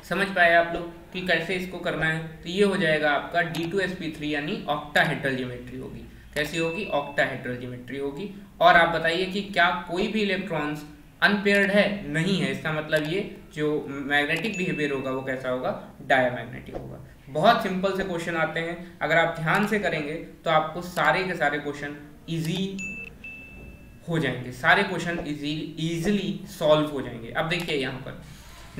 समझ पाए आप लोग कि कैसे इसको करना है? तो ये हो जाएगा आपका D two S P three यानी ऑक्टाहेड्रल जियोमेट्री होगी। कैसी होगी? ऑक्टाहेड्रल जियोमेट्री होगी। और आप बताइए कि क्या कोई भी इलेक्ट्रॉन्स अनपेयर्ड है? नहीं है। इसका मतलब ये जो मैग्नेटिक बिहेवियर होगा वो कैसा होगा? डायामैग्नेटिक होगा। बहुत सिंपल से क्वेश्चन आते हैं। अगर आप ध्यान से करेंगे तो आपको सारे के सारे क्वेश्चन इजी हो जाएँगे। सारे क्वेश्चन इजी इजीली सॉल्व हो जाएँगे। अब देखिए यहाँ पर।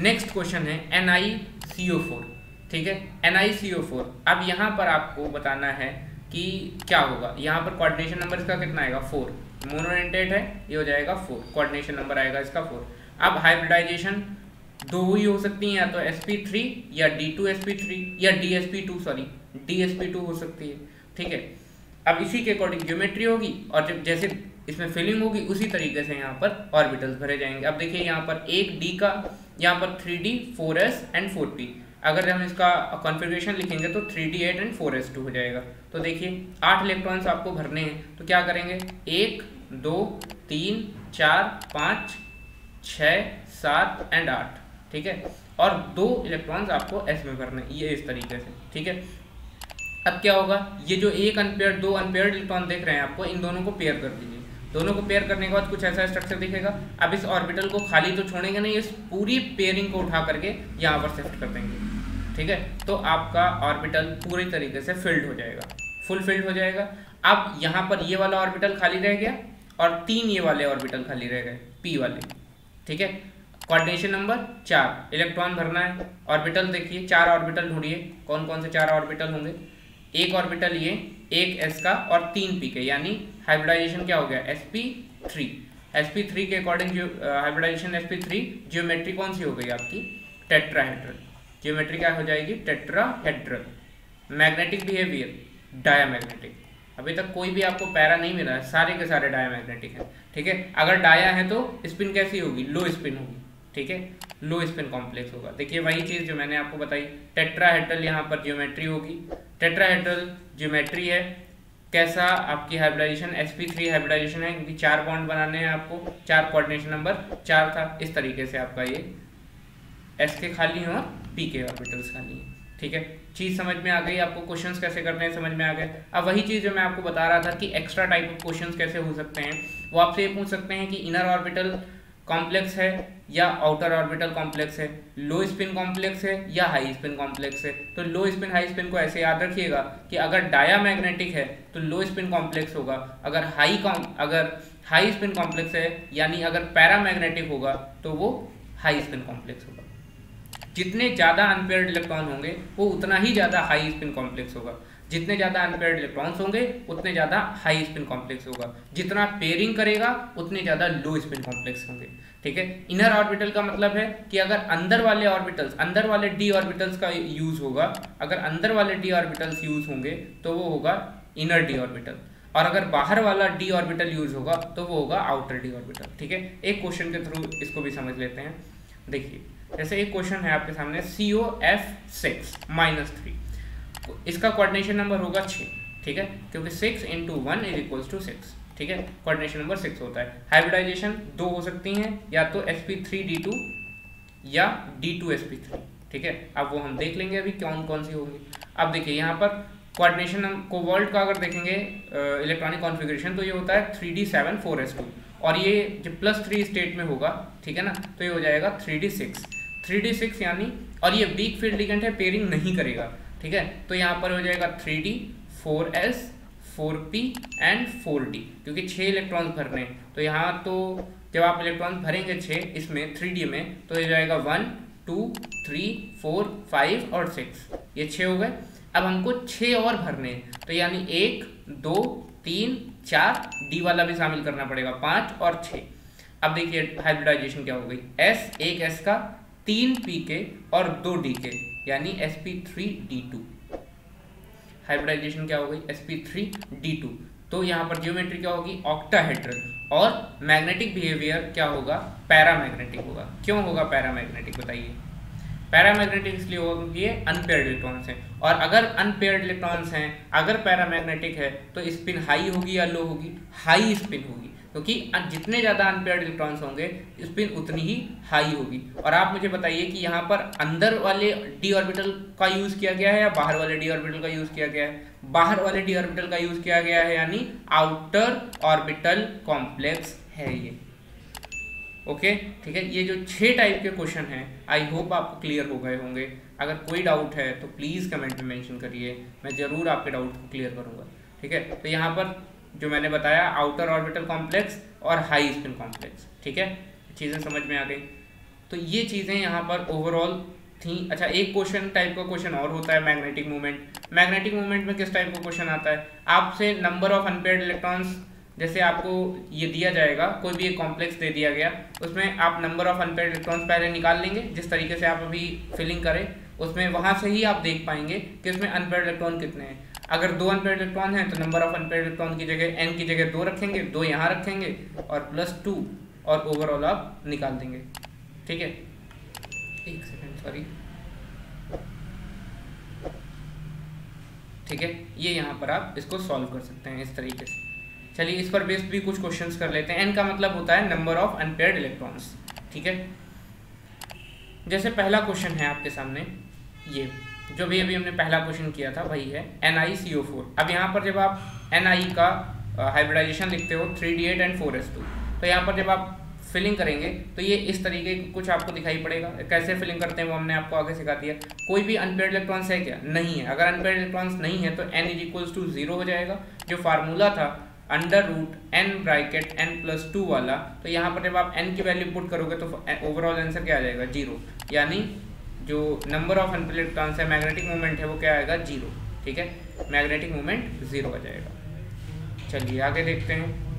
नेक्स्ट क्वेश्चन है एन आई फोर ठीक है? एन आई फोर अब यहाँ पर आपको बताना है कि क्या होगा। यहाँ पर कोऑर्डिनेशन नंबर इसका कितना आएगा? फोर मोनोरेंटेड है, ये हो जाएगा फोर कोऑर्डिनेशन नंबर आएगा इसका फोर अब हाइब्रिडाइजेशन दो ही हो सकती हैं, या तो एस पी थ्री या D two S P three या D S P two sorry D S P two हो सकती है, ठीक है? अब इसी के अकॉर्डिंग ज्योमेट्री होगी, और जब जैसे इसमें फिलिंग होगी, उसी तरीके से यहाँ पर ऑर्बिटल्स भरे जाएँगे। अब देखिए यहाँ पर एक डी का, यहाँ पर three D four S and four P अगर हम इसका कॉन्फ़िगरेशन लिखेंगे तो three D eight and four S two हो जाएगा। तो देखिए, आठ इलेक्ट्रॉन्स आपको भरने हैं तो क्या करेंगे? एक, दो, तीन, चार, पाँच, छ, सात एंड आठ। ठीक है? और दो इलेक्ट्रॉन्स आपको एस में भरने ये इस तरीके से, ठीक है? अब क्या होगा? ये जो एक अनपेयर दो अनपेयर इलेक्ट्रॉन देख रहे हैं आपको, इन दोनों को पेयर कर दीजिए। दोनों को पेयर करने के बाद कुछ ऐसा स्ट्रक्चर दिखेगा। अब इस ऑर्बिटल को खाली तो छोड़ेंगे नहीं, इस पूरी पेयरिंग को उठा करके यहाँ पर शिफ्ट कर देंगे। ठीक है? तो आपका ऑर्बिटल पूरी तरीके से फिल्ड हो जाएगा। फुल फिल्ड हो जाएगा। अब यहाँ पर ये वाला ऑर्बिटल खाली रह गया और तीन ये वाले ऑर्बिटल खाली रह गए पी वाले। ठीक है? कोऑर्डिनेशन नंबर चार। इलेक्ट्रॉन भरना है। ऑर्बिटल देखिए, चार ऑर्बिटल ढूंढिए। कौन कौन से चार ऑर्बिटल होंगे? एक ऑर्बिटल ये, एक एस का और तीन पी के। यानी हाइब्रिडाइजेशन क्या हो गया? S P three S P three के according hybridisation S P three geometry कौन सी हो गई आपकी? टेट्राहेड्रल जियोमेट्री क्या हो जाएगी? टेट्राहेड्रल मैग्नेटिक बिहेवियर डायामैग्नेटिक अभी तक कोई भी आपको पैरा नहीं मिला है। सारे के सारे डायामैग्नेटिक हैं। ठीक है? अगर डाया है तो स्पिन कैसी होगी? लो स्पिन होगी। ठीक है? लो स्पिन कॉम्प्लेक्स होगा। देखिए वही चीज़ जो मैंने आपको बताई टेट्राहेड्रल यहाँ पर ज्योमेट्री होगी। टेट्राहेड्रल ज्योमेट्री है। कैसा? आपकी hybridisation S P three hybridisation है, क्योंकि चार बॉन्ड बनाने हैं आपको। चार कोऑर्डिनेशन नंबर चार था। इस तरीके से आपका ये एस के खाली हैं और पी के ऑर्बिटल्स खाली हैं। ठीक है? चीज़ समझ में आ गई? आपको क्वेश्चंस कैसे करने हैं? समझ में आ गए? अब वही चीज़ जो मैं आपको बता रहा था कि एक्स्ट्रा टाइप ऑफ़ क्वेश्चंस कैसे हो सकते हैं, वो आपसे ये पूछ सकते हैं कि इनर ऑर्बिटल कॉम्प्लेक्स है या आउटर ऑर्बिटल कॉम्प्लेक्स है लो स्पिन कॉम्प्लेक्स है या हाई स्पिन कॉम्प्लेक्स है। तो लो स्पिन हाई स्पिन को ऐसे याद रखिएगा कि अगर डाया मैग्नेटिक है तो लो स्पिन कॉम्प्लेक्स होगा। अगर हाई कॉम अगर हाई स्पिन कॉम्प्लेक्स है, यानी अगर पैरामैग्नेटिक होगा तो वो हाई स्पिन कॉम्प्लेक्स होगा। जितने ज़्यादा अनपेयर्ड इलेक्ट्रॉन होंगे, वो उतना ही ज़्यादा हाई स्पिन कॉम्प्लेक्स होगा। जितने ज़्यादा अनपेयर्ड इलेक्ट्रॉन्स होंगे, उतने ज़्यादा हाई स्पिन कॉम्प्लेक्स होगा। जितना पेयरिंग करेगा, उतने ज़्यादा लो स्पिन कॉम्प्लेक्स होंगे। ठीक है? इनर ऑर्बिटल का मतलब है कि अगर अंदर वाले ऑर्बिटल्स अंदर वाले डी ऑर्बिटल्स का यूज़ होगा, अगर अंदर वाले डी ऑर्बिटल्स यूज़ होंगे तो वो होगा इनर डी ऑर्बिटल और अगर बाहर वाला डी ऑर्बिटल यूज़ होगा तो वो होगा आउटर डी ऑर्बिटल ठीक है? एक क्वेश्चन के थ्रू इसको भी समझ लेते हैं। देखिए, जैसे एक क्वेश्चन है आपके सामने C O F six minus three इसका कोऑर्डिनेशन नंबर होगा छः ठीक है? क्योंकि six into one is equals to six ठीक है? कोऑर्डिनेशन नंबर सिक्स होता है। हाइब्रिडाइजेशन दो हो सकती हैं, या तो S P three D two या D two S P three ठीक है? अब वो हम देख लेंगे अभी कौन कौन सी होगी। अब देखिए, यहाँ पर कोऑर्डिनेशन कोवर्ल्ट का अगर देखेंगे इलेक्ट्रॉनिक कॉन्फ़िगरेशन तो ये होता है three D seven four S two और ये जब प्लस थ्री स्टेट में होगा, ठीक है ना तो ये हो जाएगा three D six three D six यानी, और ये वीक फ़ील्ड लिगेंट है पेयरिंग नहीं करेगा। ठीक है? तो यहाँ पर हो जाएगा three D four S four P and four D क्योंकि छः इलेक्ट्रॉन्स भरने हैं। तो यहाँ तो जब आप इलेक्ट्रॉन्स भरेंगे छः इसमें थ्री डी में तो ये जाएगा one two three four five और सिक्स ये छः हो गए। अब हमको छः और भरने तो यानी एक, दो, तीन, चार डी वाला भी शामिल करना पड़ेगा, पाँच और छः अब देखिए हाइब्रिडाइजेशन क्या हो गई? एस एक एस का, तीन पी के और दो डी के। यानी S P three D two hybridisation क्या हो गई? S P three D two तो यहाँ पर जियोमेट्री क्या होगी? ऑक्टाहेड्रल और मैग्नेटिक बिहेवियर क्या होगा? पैरामैग्नेटिक होगा। क्यों होगा पैरामैग्नेटिक बताइए। पैरामैग्नेटिक इसलिए होगा क्योंकि ये अनपेयर्ड इलेक्ट्रॉन्स हैं। और अगर अनपेयर्ड इलेक्ट्रॉन्स हैं, अगर पैरामैग्नेटिक है तो स्पिन हाई होगी या लो होगी? हाई स्पिन होगी। क्योंकि जितने ज़्यादा अनपेयर्ड इलेक्ट्रॉन्स होंगे स्पिन उतनी ही हाई होगी। और आप मुझे बताइए कि यहाँ पर अंदर वाले डी ऑर्बिटल का यूज़ किया गया है या बाहर वाले डी ऑर्बिटल का यूज़ किया गया है? बाहर वाले डी ऑर्बिटल का यूज़ किया गया है यानी आउटर ऑर्बिटल कॉम्प्लेक्स है ये। ओके ठीक है? ये जो छह टाइप के क्वेश्चन हैं आई होप आपको क्लियर हो गए होंगे। अगर कोई डाउट है तो प्लीज़ कमेंट में मेंशन करिए। मैं ज़रूर आपके डाउट को क्लियर करूँगा। ठीक है? तो यहाँ पर जो मैंने बताया आउटर ऑर्बिटल कॉम्प्लेक्स और हाई स्पिन कॉम्प्लेक्स ठीक है? चीज़ें समझ में आ गई? तो ये चीज़ें यहाँ पर ओवरऑल थी। अच्छा एक क्वेश्चन टाइप का क्वेश्चन और होता है मैग्नेटिक मूवमेंट मैग्नेटिक मूवमेंट में किस टाइप का क्वेश्चन आता है? आपसे नंबर ऑफ़ अनपेड इलेक्ट्रॉन्स जैसे आपको ये दिया जाएगा, कोई भी एक कॉम्प्लेक्स दे दिया गया, उसमें आप नंबर ऑफ़ अनपेड इलेक्ट्रॉन्स पहले निकाल लेंगे, जिस तरीके से आप अभी फिलिंग करें, उसमें वहाँ से ही आप देख पाएँगे कि उसमें अनपेड इलेक्ट्रॉन कितने हैं। अगर दो अनपेड इलेक्ट्रॉन है तो नंबर ऑफ़ अनपेड इलेक्ट्रॉन की जगह एन की जगह दो रखेंगे, दो यहाँ रखेंगे, और प्लस टू और ओवरऑल आप निकाल देंगे। ठीक है? एक सेकेंड सॉरी ठीक है? ये यहाँ पर आप इसको सॉल्व कर सकते हैं इस तरीके से। चलिए, इस पर बेस्ड भी कुछ क्वेश्चंस कर लेते हैं। एन का मतलब होता है नंबर ऑफ़ अनपेयर्ड इलेक्ट्रॉन्स ठीक है? जैसे पहला क्वेश्चन है आपके सामने, ये। जो भी अभी हमने पहला क्वेश्चन किया था, वही है N I C O four अब यहाँ पर जब आप एन आई का हाइब्रिडाइजेशन लिखते हो three D eight and four S two तो यहाँ पर जब आप फिलिंग करेंगे तो ये इस तरीके कुछ आपको दिखाई पड़ेगा। कैसे फिलिंग करते हैं वो हमने आपको आगे सिखा दिया। कोई भी अनपेड इलेक्ट्रॉन्स है क्या? नहीं है। अगर अनपेड इलेक्ट्रॉन्स नहीं है तो N is equals to zero हो जाएगा। जो फार्मूला था under root N bracket N plus two वाला तो यहाँ पर जब आप एन की वैल्यू पुट करोगे तो ओवरऑल आंसर क्या आ जाएगा? ज़ीरो यानी जो नंबर ऑफ़ अनपेड इलेक्ट्रॉन्स है मैग्नेटिक मूवमेंट है, वो क्या आएगा? ज़ीरो ठीक है? मैग्नेटिक मूवमेंट ज़ीरो आ जाएगा। चलिए, आगे देखते हैं।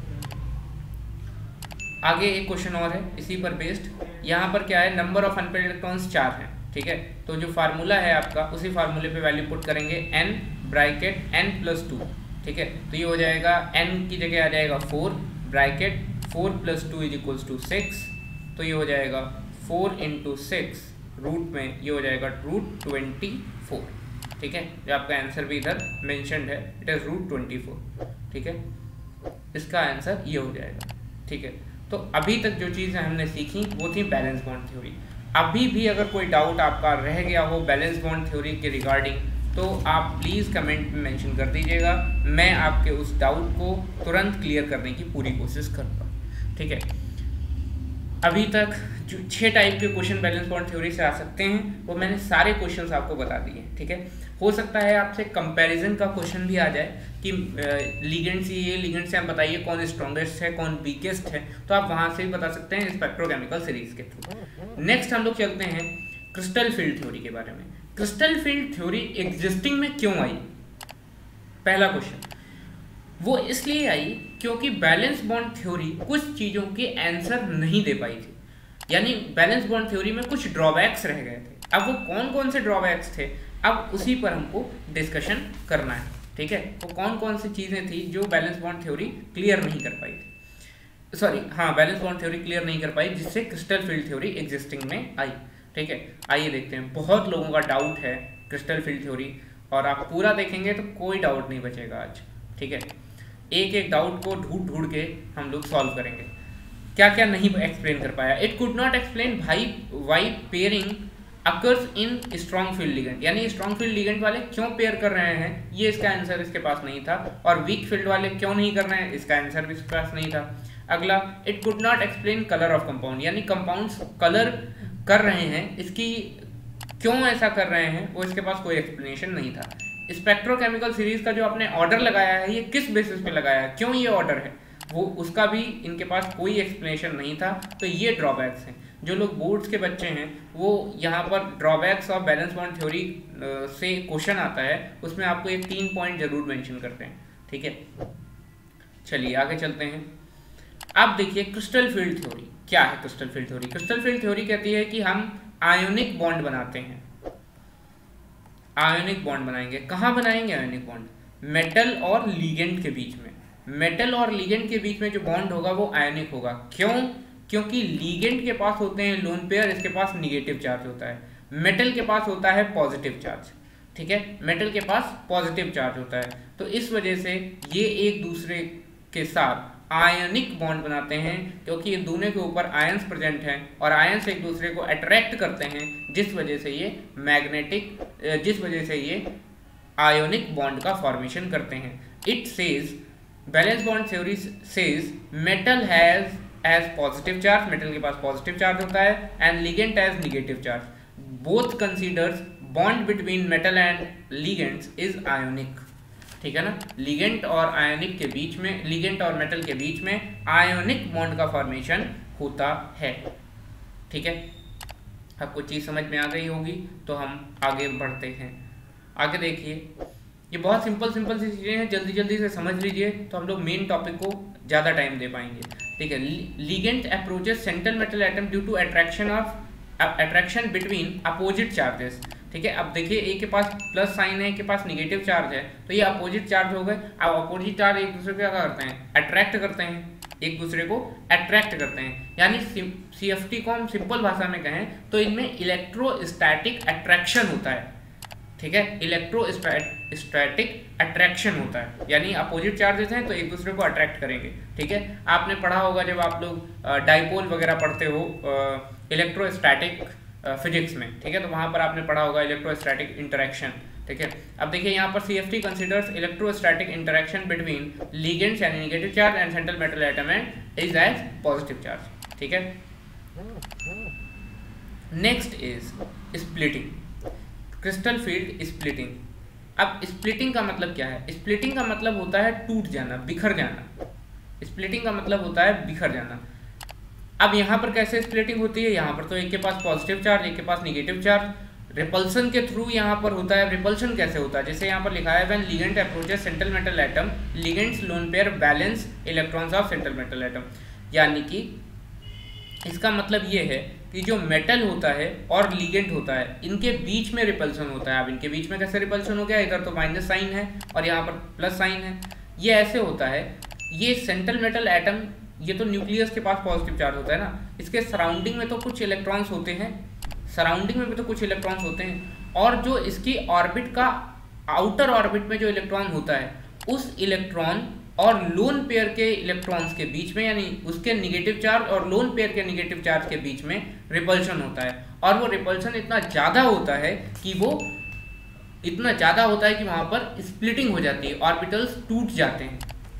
आगे एक क्वेश्चन और है, इसी पर बेस्ड यहाँ पर क्या है? नंबर ऑफ़ अनपेड इलेक्ट्रॉन्स चार हैं। ठीक है? तो जो फार्मूला है आपका, उसी फार्मूले पे वैल्यू पुट करेंगे। N bracket N plus two ठीक है? तो ये हो जाएगा एन की जगह आ जाएगा four bracket four plus two is equals to six तो ये हो जाएगा फोर इंटू सिक्स रूट में ये हो जाएगा रूट ट्वेंटी फोर। ठीक है? जो आपका आंसर भी इधर मैंशनड है। It is root twenty four. ठीक है? इसका आंसर ये हो जाएगा। ठीक है? तो अभी तक जो चीज़ें हमने सीखी, वो थी बैलेंस बॉन्ड थ्योरी अभी भी अगर कोई डाउट आपका रह गया हो बैलेंस बॉन्ड थ्योरी के रिगार्डिंग तो आप प्लीज़ कमेंट में मेंशन कर दीजिएगा। मैं आपके उस डाउट को तुरंत क्लियर करने की पूरी कोशिश करूँगा। ठीक है? अभी तक जो छः टाइप के क्वेश्चन बैलेंस बॉन्ड थ्योरी से आ सकते हैं, वो मैंने सारे क्वेश्चंस आपको बता दिए, ठीक है? हो सकता है आपसे कंपैरिजन का क्वेश्चन भी आ जाए कि लीगेंड से ये लीगेंड से आप बताइए कौन स्ट्रॉन्गेस्ट है, कौन वीकेस्ट है तो आप वहाँ से भी बता सकते हैं स्पेक्ट्रोकेमिकल सीरीज़ के थ्रू नेक्स्ट हम लोग चलते हैं क्रिस्टल फ़ील्ड थ्योरी के बारे में। क्रिस्टल फ़ील्ड थ्योरी एग्जिस्टिंग में क्यों आई? पहला क्वेश्चन वो इसलिए आई क्योंकि बैलेंस बॉन्ड थ्योरी कुछ चीज़ों के आंसर नहीं दे पाई थी। यानी बैलेंस बॉन्ड थ्योरी में कुछ ड्रॉबैक्स रह गए थे। अब वो कौन कौन से ड्रॉबैक्स थे? अब उसी पर हमको डिस्कशन करना है, ठीक है? वो कौन कौन सी चीज़ें थी जो बैलेंस बॉन्ड थ्योरी क्लियर नहीं कर पाई थी? सॉरी हाँ बैलेंस बॉन्ड थ्योरी क्लियर नहीं कर पाई जिससे क्रिस्टल फ़ील्ड थ्योरी एग्जिस्टिंग में आई, ठीक है? आइए देखते हैं। बहुत लोगों का डाउट है क्रिस्टल फ़ील्ड थ्योरी और आप पूरा देखेंगे तो कोई डाउट नहीं बचेगा आज, ठीक है? एक एक डाउट को ढूंढ ढूंढ के हम लोग सॉल्व करेंगे। क्या क्या नहीं एक्सप्लेन कर पाया। इट कुड नॉट एक्सप्लेन भाई why pairing occurs in strong field ligand यानी स्ट्रॉन्ग फ़ील्ड लिगेंट वाले क्यों पेयर कर रहे हैं, ये इसका आंसर इसके पास नहीं था। और वीक फ़ील्ड वाले क्यों नहीं कर रहे हैं, इसका आंसर भी इसके पास नहीं था। अगला it could not explain colour of compound यानी कंपाउंड्स कलर कर रहे हैं, इसकी क्यों ऐसा कर रहे हैं, वो इसके पास कोई एक्सप्लेनेशन नहीं था। स्पेक्ट्रोकेमिकल सीरीज़ का जो आपने ऑर्डर लगाया है, ये किस बेसिस पे लगाया है? क्यों ये ऑर्डर है? वो, उसका भी इनके पास कोई एक्सप्लेनेशन नहीं था तो ये ड्रॉबैक्स हैं। जो लोग बोर्ड्स के बच्चे हैं, वो यहाँ पर drawbacks of balance bond theory से क्वेश्चन आता है, उसमें आपको एक तीन पॉइंट ज़रूर मेंशन करते हैं, ठीक है? चलिए, आगे चलते हैं। अब देखिए क्रिस्टल फ़ील्ड थ्योरी क्या है crystal field theory crystal field theory कहती है कि हम आयोनिक बॉन्ड बनाते हैं। आयोनिक बॉन्ड बनाएँगे। कहाँ बनाएँगे आयोनिक बॉन्ड? मेटल और लीगेंड के बीच में। मेटल और लीगेंड के बीच में जो बॉन्ड होगा वो आयोनिक होगा। क्यों? क्योंकि लीगेंड के पास होते हैं लोन पेयर इसके पास निगेटिव चार्ज होता है। मेटल के पास होता है पॉजिटिव चार्ज ठीक है? मेटल के पास पॉजिटिव चार्ज होता है। तो इस वजह से ये एक दूसरे के साथ आयनिक बॉन्ड बनाते हैं, क्योंकि ये दोनों के ऊपर आयंस प्रेजेंट हैं और आयंस एक दूसरे को अट्रैक्ट करते हैं, जिस वजह से ये मैग्नेटिक जिस वजह से ये आयोनिक बॉन्ड का फॉर्मेशन करते हैं। It says balance bond theory says metal has as positive charge metal के पास पॉजिटिव चार्ज होता है and ligand as negative charge both considers bond between metal and ligands is ionic ठीक है ना? लिगेंट और आयोनिक के बीच में लिगेंट और मेटल के बीच में आयोनिक बॉन्ड का फॉर्मेशन होता है। ठीक है? आपको चीज़ समझ में आ गई होगी तो हम आगे बढ़ते हैं। आगे देखिए, ये बहुत सिंपल सिंपल सी चीज़ें हैं, जल्दी जल्दी से समझ लीजिए तो हम लोग मेन टॉपिक को ज़्यादा टाइम दे पाएँगे। ठीक है? Ligand approaches central metal atom due to attraction of attraction between opposite charges ठीक है? अब देखिए एक के पास प्लस साइन है के पास निगेटिव चार्ज है तो ये अपोजिट चार्ज हो गए। अब अपोजिट चार्ज एक दूसरे को क्या करते हैं? अट्रैक्ट करते हैं। एक दूसरे को अट्रैक्ट करते हैं। यानी सी एफ़ टी को हम सिंपल भाषा में कहें तो इनमें इलेक्ट्रोस्टैटिक अट्रैक्शन होता है। ठीक है? इलेक्ट्रोस्टैटिक अट्रैक्शन होता है। यानी अपोजिट चार्जेस हैं तो एक दूसरे को अट्रैक्ट करेंगे। ठीक है? आपने पढ़ा होगा जब आप लोग डाइपोल वगैरह पढ़ते हो इलेक्ट्रोस्टैटिक फिजिक्स में, ठीक है? तो वहाँ पर आपने पढ़ा होगा इलेक्ट्रोस्टैटिक इंटरेक्शन ठीक है? अब देखिए, यहाँ पर C F T considers electrostatic interaction between ligands यानी negative charge and central metal atom and is as positive charge ठीक है? Next is splitting crystal field splitting अब स्प्लिटिंग का मतलब क्या है? स्प्लिटिंग का मतलब होता है टूट जाना, बिखर जाना। स्प्लिटिंग का मतलब होता है बिखर जाना। अब यहाँ पर कैसे स्प्लिटिंग होती है? यहाँ पर तो एक के पास पॉजिटिव चार्ज एक के पास निगेटिव चार्ज रिपल्सन के थ्रू यहाँ पर होता है रिपल्सन कैसे होता है? जैसे यहाँ पर लिखा है when ligand approaches central metal atom ligands lone pair balance electrons of central metal atom यानी कि इसका मतलब ये है कि जो मेटल होता है और लिगेंट होता है, इनके बीच में रिपल्सन होता है. अब इनके बीच में कैसे रिपल्सन हो गया? इधर तो माइनस साइन है और यहाँ पर प्लस साइन है. ये ऐसे होता है, ये सेंट्रल मेटल एटम ये तो न्यूक्लियस के पास पॉजिटिव चार्ज होता है ना। इसके सराउंडिंग में तो कुछ इलेक्ट्रॉन्स होते हैं। सराउंडिंग में भी तो कुछ इलेक्ट्रॉन्स होते हैं। और जो इसकी ऑर्बिट का आउटर ऑर्बिट में जो इलेक्ट्रॉन होता है, उस इलेक्ट्रॉन और लोन पेयर के इलेक्ट्रॉन्स के बीच में, यानी उसके निगेटिव चार्ज और लोन पेयर के निगेटिव चार्ज के बीच में रिपल्शन होता है। और वो रिपल्शन इतना ज़्यादा होता है कि वो इतना ज़्यादा होता है कि वहाँ पर स्प्लिटिंग हो जाती है। ऑर्बिटल्स टूट जाते हैं।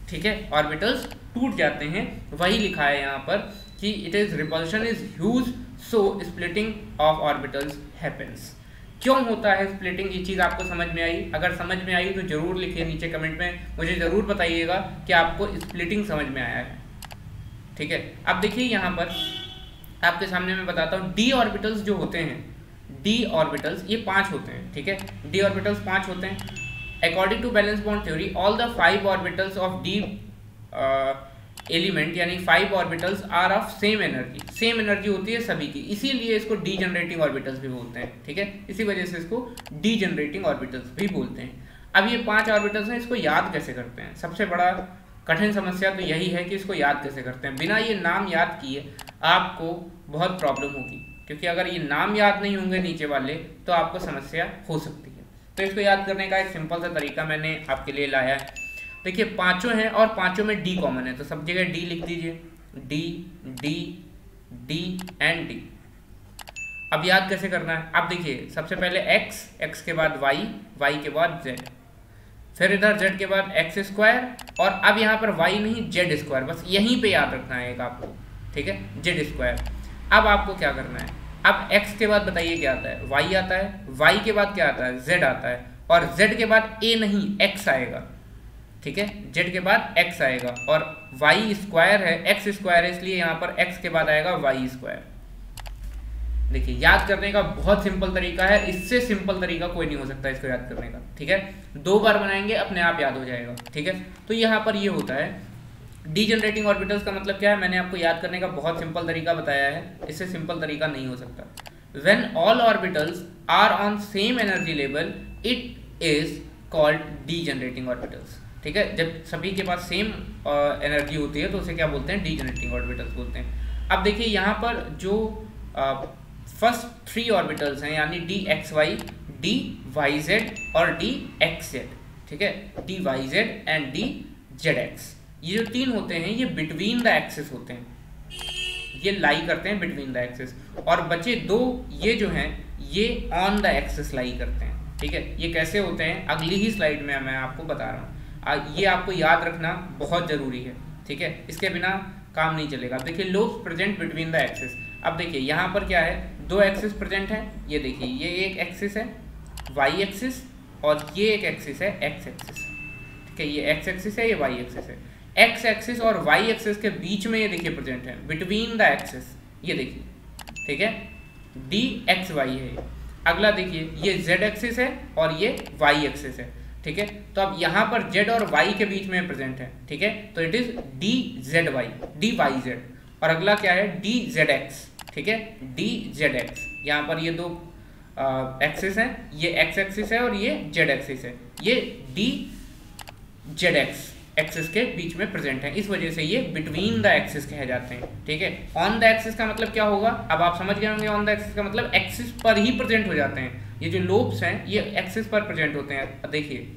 ठीक है? ऑर्बिटल्स टूट जाते हैं। वही लिखा है यहाँ पर कि it is repulsion is huge so splitting of orbitals happens क्यों होता है स्प्लिटिंग ये चीज़ आपको समझ में आई? अगर समझ में आई तो ज़रूर लिखिए नीचे कमेंट में। मुझे ज़रूर बताइएगा कि आपको स्प्लिटिंग समझ में आया है। ठीक है? अब देखिए यहाँ पर आपके सामने मैं बताता हूँ डी ऑर्बिटल्स जो होते हैं डी ऑर्बिटल्स ये पाँच होते हैं। ठीक है? डी ऑर्बिटल्स पाँच होते हैं। According to balance bond theory all the five orbitals of D element यानी five orbitals are of same energy same energy होती है सभी की. इसीलिए इसको डी जनरेटिंग ऑर्बिटल्स भी बोलते हैं, ठीक है? इसी वजह से इसको डी जनरेटिंग ऑर्बिटल्स भी बोलते हैं. अब ये पाँच ऑर्बिटल्स हैं, इसको याद कैसे करते हैं? सबसे बड़ा कठिन समस्या तो यही है कि इसको याद कैसे करते हैं? बिना ये नाम याद किए आपको बहुत प्रॉब्लम होगी, क्योंकि अगर ये नाम याद नहीं होंगे नीचे वाले तो आपको समस्या हो सकती है. तो इसको याद करने का एक सिंपल सा तरीका मैंने आपके लिए लाया है. देखिए, पाँचों हैं और पाँचों में डी कॉमन है तो सब जगह डी लिख दीजिए। D D D and D अब याद कैसे करना है? अब देखिए, सबसे पहले x x के बाद y y के बाद z फिर इधर z के बाद एक्स स्क्वायर और अब यहाँ पर y नहीं जेड स्क्वायर बस यहीं पे याद रखना है एक आपको, ठीक है? जेड स्क्वायर अब आपको क्या करना है? अब x के बाद बताइए क्या आता है? Y आता है। Y के बाद क्या आता है? Z आता है। और z के बाद a नहीं, x आएगा। ठीक है? Z के बाद एक्स आएगा और वाई स्क्वायर है एक्स स्क्वायर है, इसलिए यहाँ पर एक्स के बाद आएगा वाई स्क्वायर देखिए, याद करने का बहुत सिंपल तरीका है, इससे सिंपल तरीका कोई नहीं हो सकता इसको याद करने का, ठीक है? दो बार बनाएँगे, अपने आप याद हो जाएगा, ठीक है? तो यहाँ पर ये होता है डी जनरेटिंग ऑर्बिटल्स का मतलब क्या है? मैंने आपको याद करने का बहुत सिंपल तरीका बताया है, इससे सिंपल तरीका नहीं हो सकता। When all orbitals are on same energy level it is called degenerating orbitals ठीक है? जब सभी के पास सेम एनर्जी होती है तो उसे क्या बोलते हैं? डीजनरेटिंग ऑर्बिटल्स बोलते हैं। अब देखिए, यहाँ पर जो फ़र्स्ट थ्री ऑर्बिटल्स हैं, यानी D X Y D Y Z और डी एक्स जेड ठीक है? D Y Z and D Z X ये जो तीन होते हैं, ये बिटवीन द एक्सेस होते हैं। ये लाई करते हैं बिटवीन द एक्सेस और बचे दो, ये जो हैं, ये ऑन द एक्सेस लाई करते हैं। ठीक है? ये कैसे होते हैं? अगली ही स्लाइड में मैं आपको बता रहा हूँ। ये आपको याद रखना बहुत ज़रूरी है, ठीक है? इसके बिना काम नहीं चलेगा। देखिए lobes present between the axes अब देखिए, यहाँ पर क्या है? दो एक्सिस प्रेजेंट है, ये देखिए, ये एक एक्सिस है वाई एक्सिस और ये एक एक्सिस है एक्स एक्सिस ठीक है, ये एक्स एक्सिस है, ये वाई एक्सिस है. एक्स एक्सिस और वाई एक्सिस के बीच में ये देखिए प्रेजेंट है. बिटवीन द एक्सिस ये देखिए, ठीक है? डी एक्स वाई है. अगला देखिए, ये जेड एक्सिस है और ये वाई एक्सिस है. ठीक है? तो अब यहाँ पर जेड और वाई के बीच में प्रेजेंट है, ठीक है? तो it is D Z Y D Y Z और अगला क्या है? डी जेड एक्स ठीक है? डी जेड एक्स यहाँ पर ये दो एक्सिस हैं, ये एक्स एक्सिस है और ये जेड एक्सिस है। ये डी जेड एक्स एक्सिस के बीच में प्रेजेंट है। इस वजह से ये बिटवीन द एक्सिस कहे जाते हैं, ठीक है? ऑन द एक्सिस का मतलब क्या होगा? अब आप समझ गए होंगे ऑन द एक्सिस का मतलब एक्सिस पर ही प्रेजेंट हो जाते हैं। ये जो लोब्स हैं, ये एक्सिस पर प्रेजेंट होते हैं। देखिए,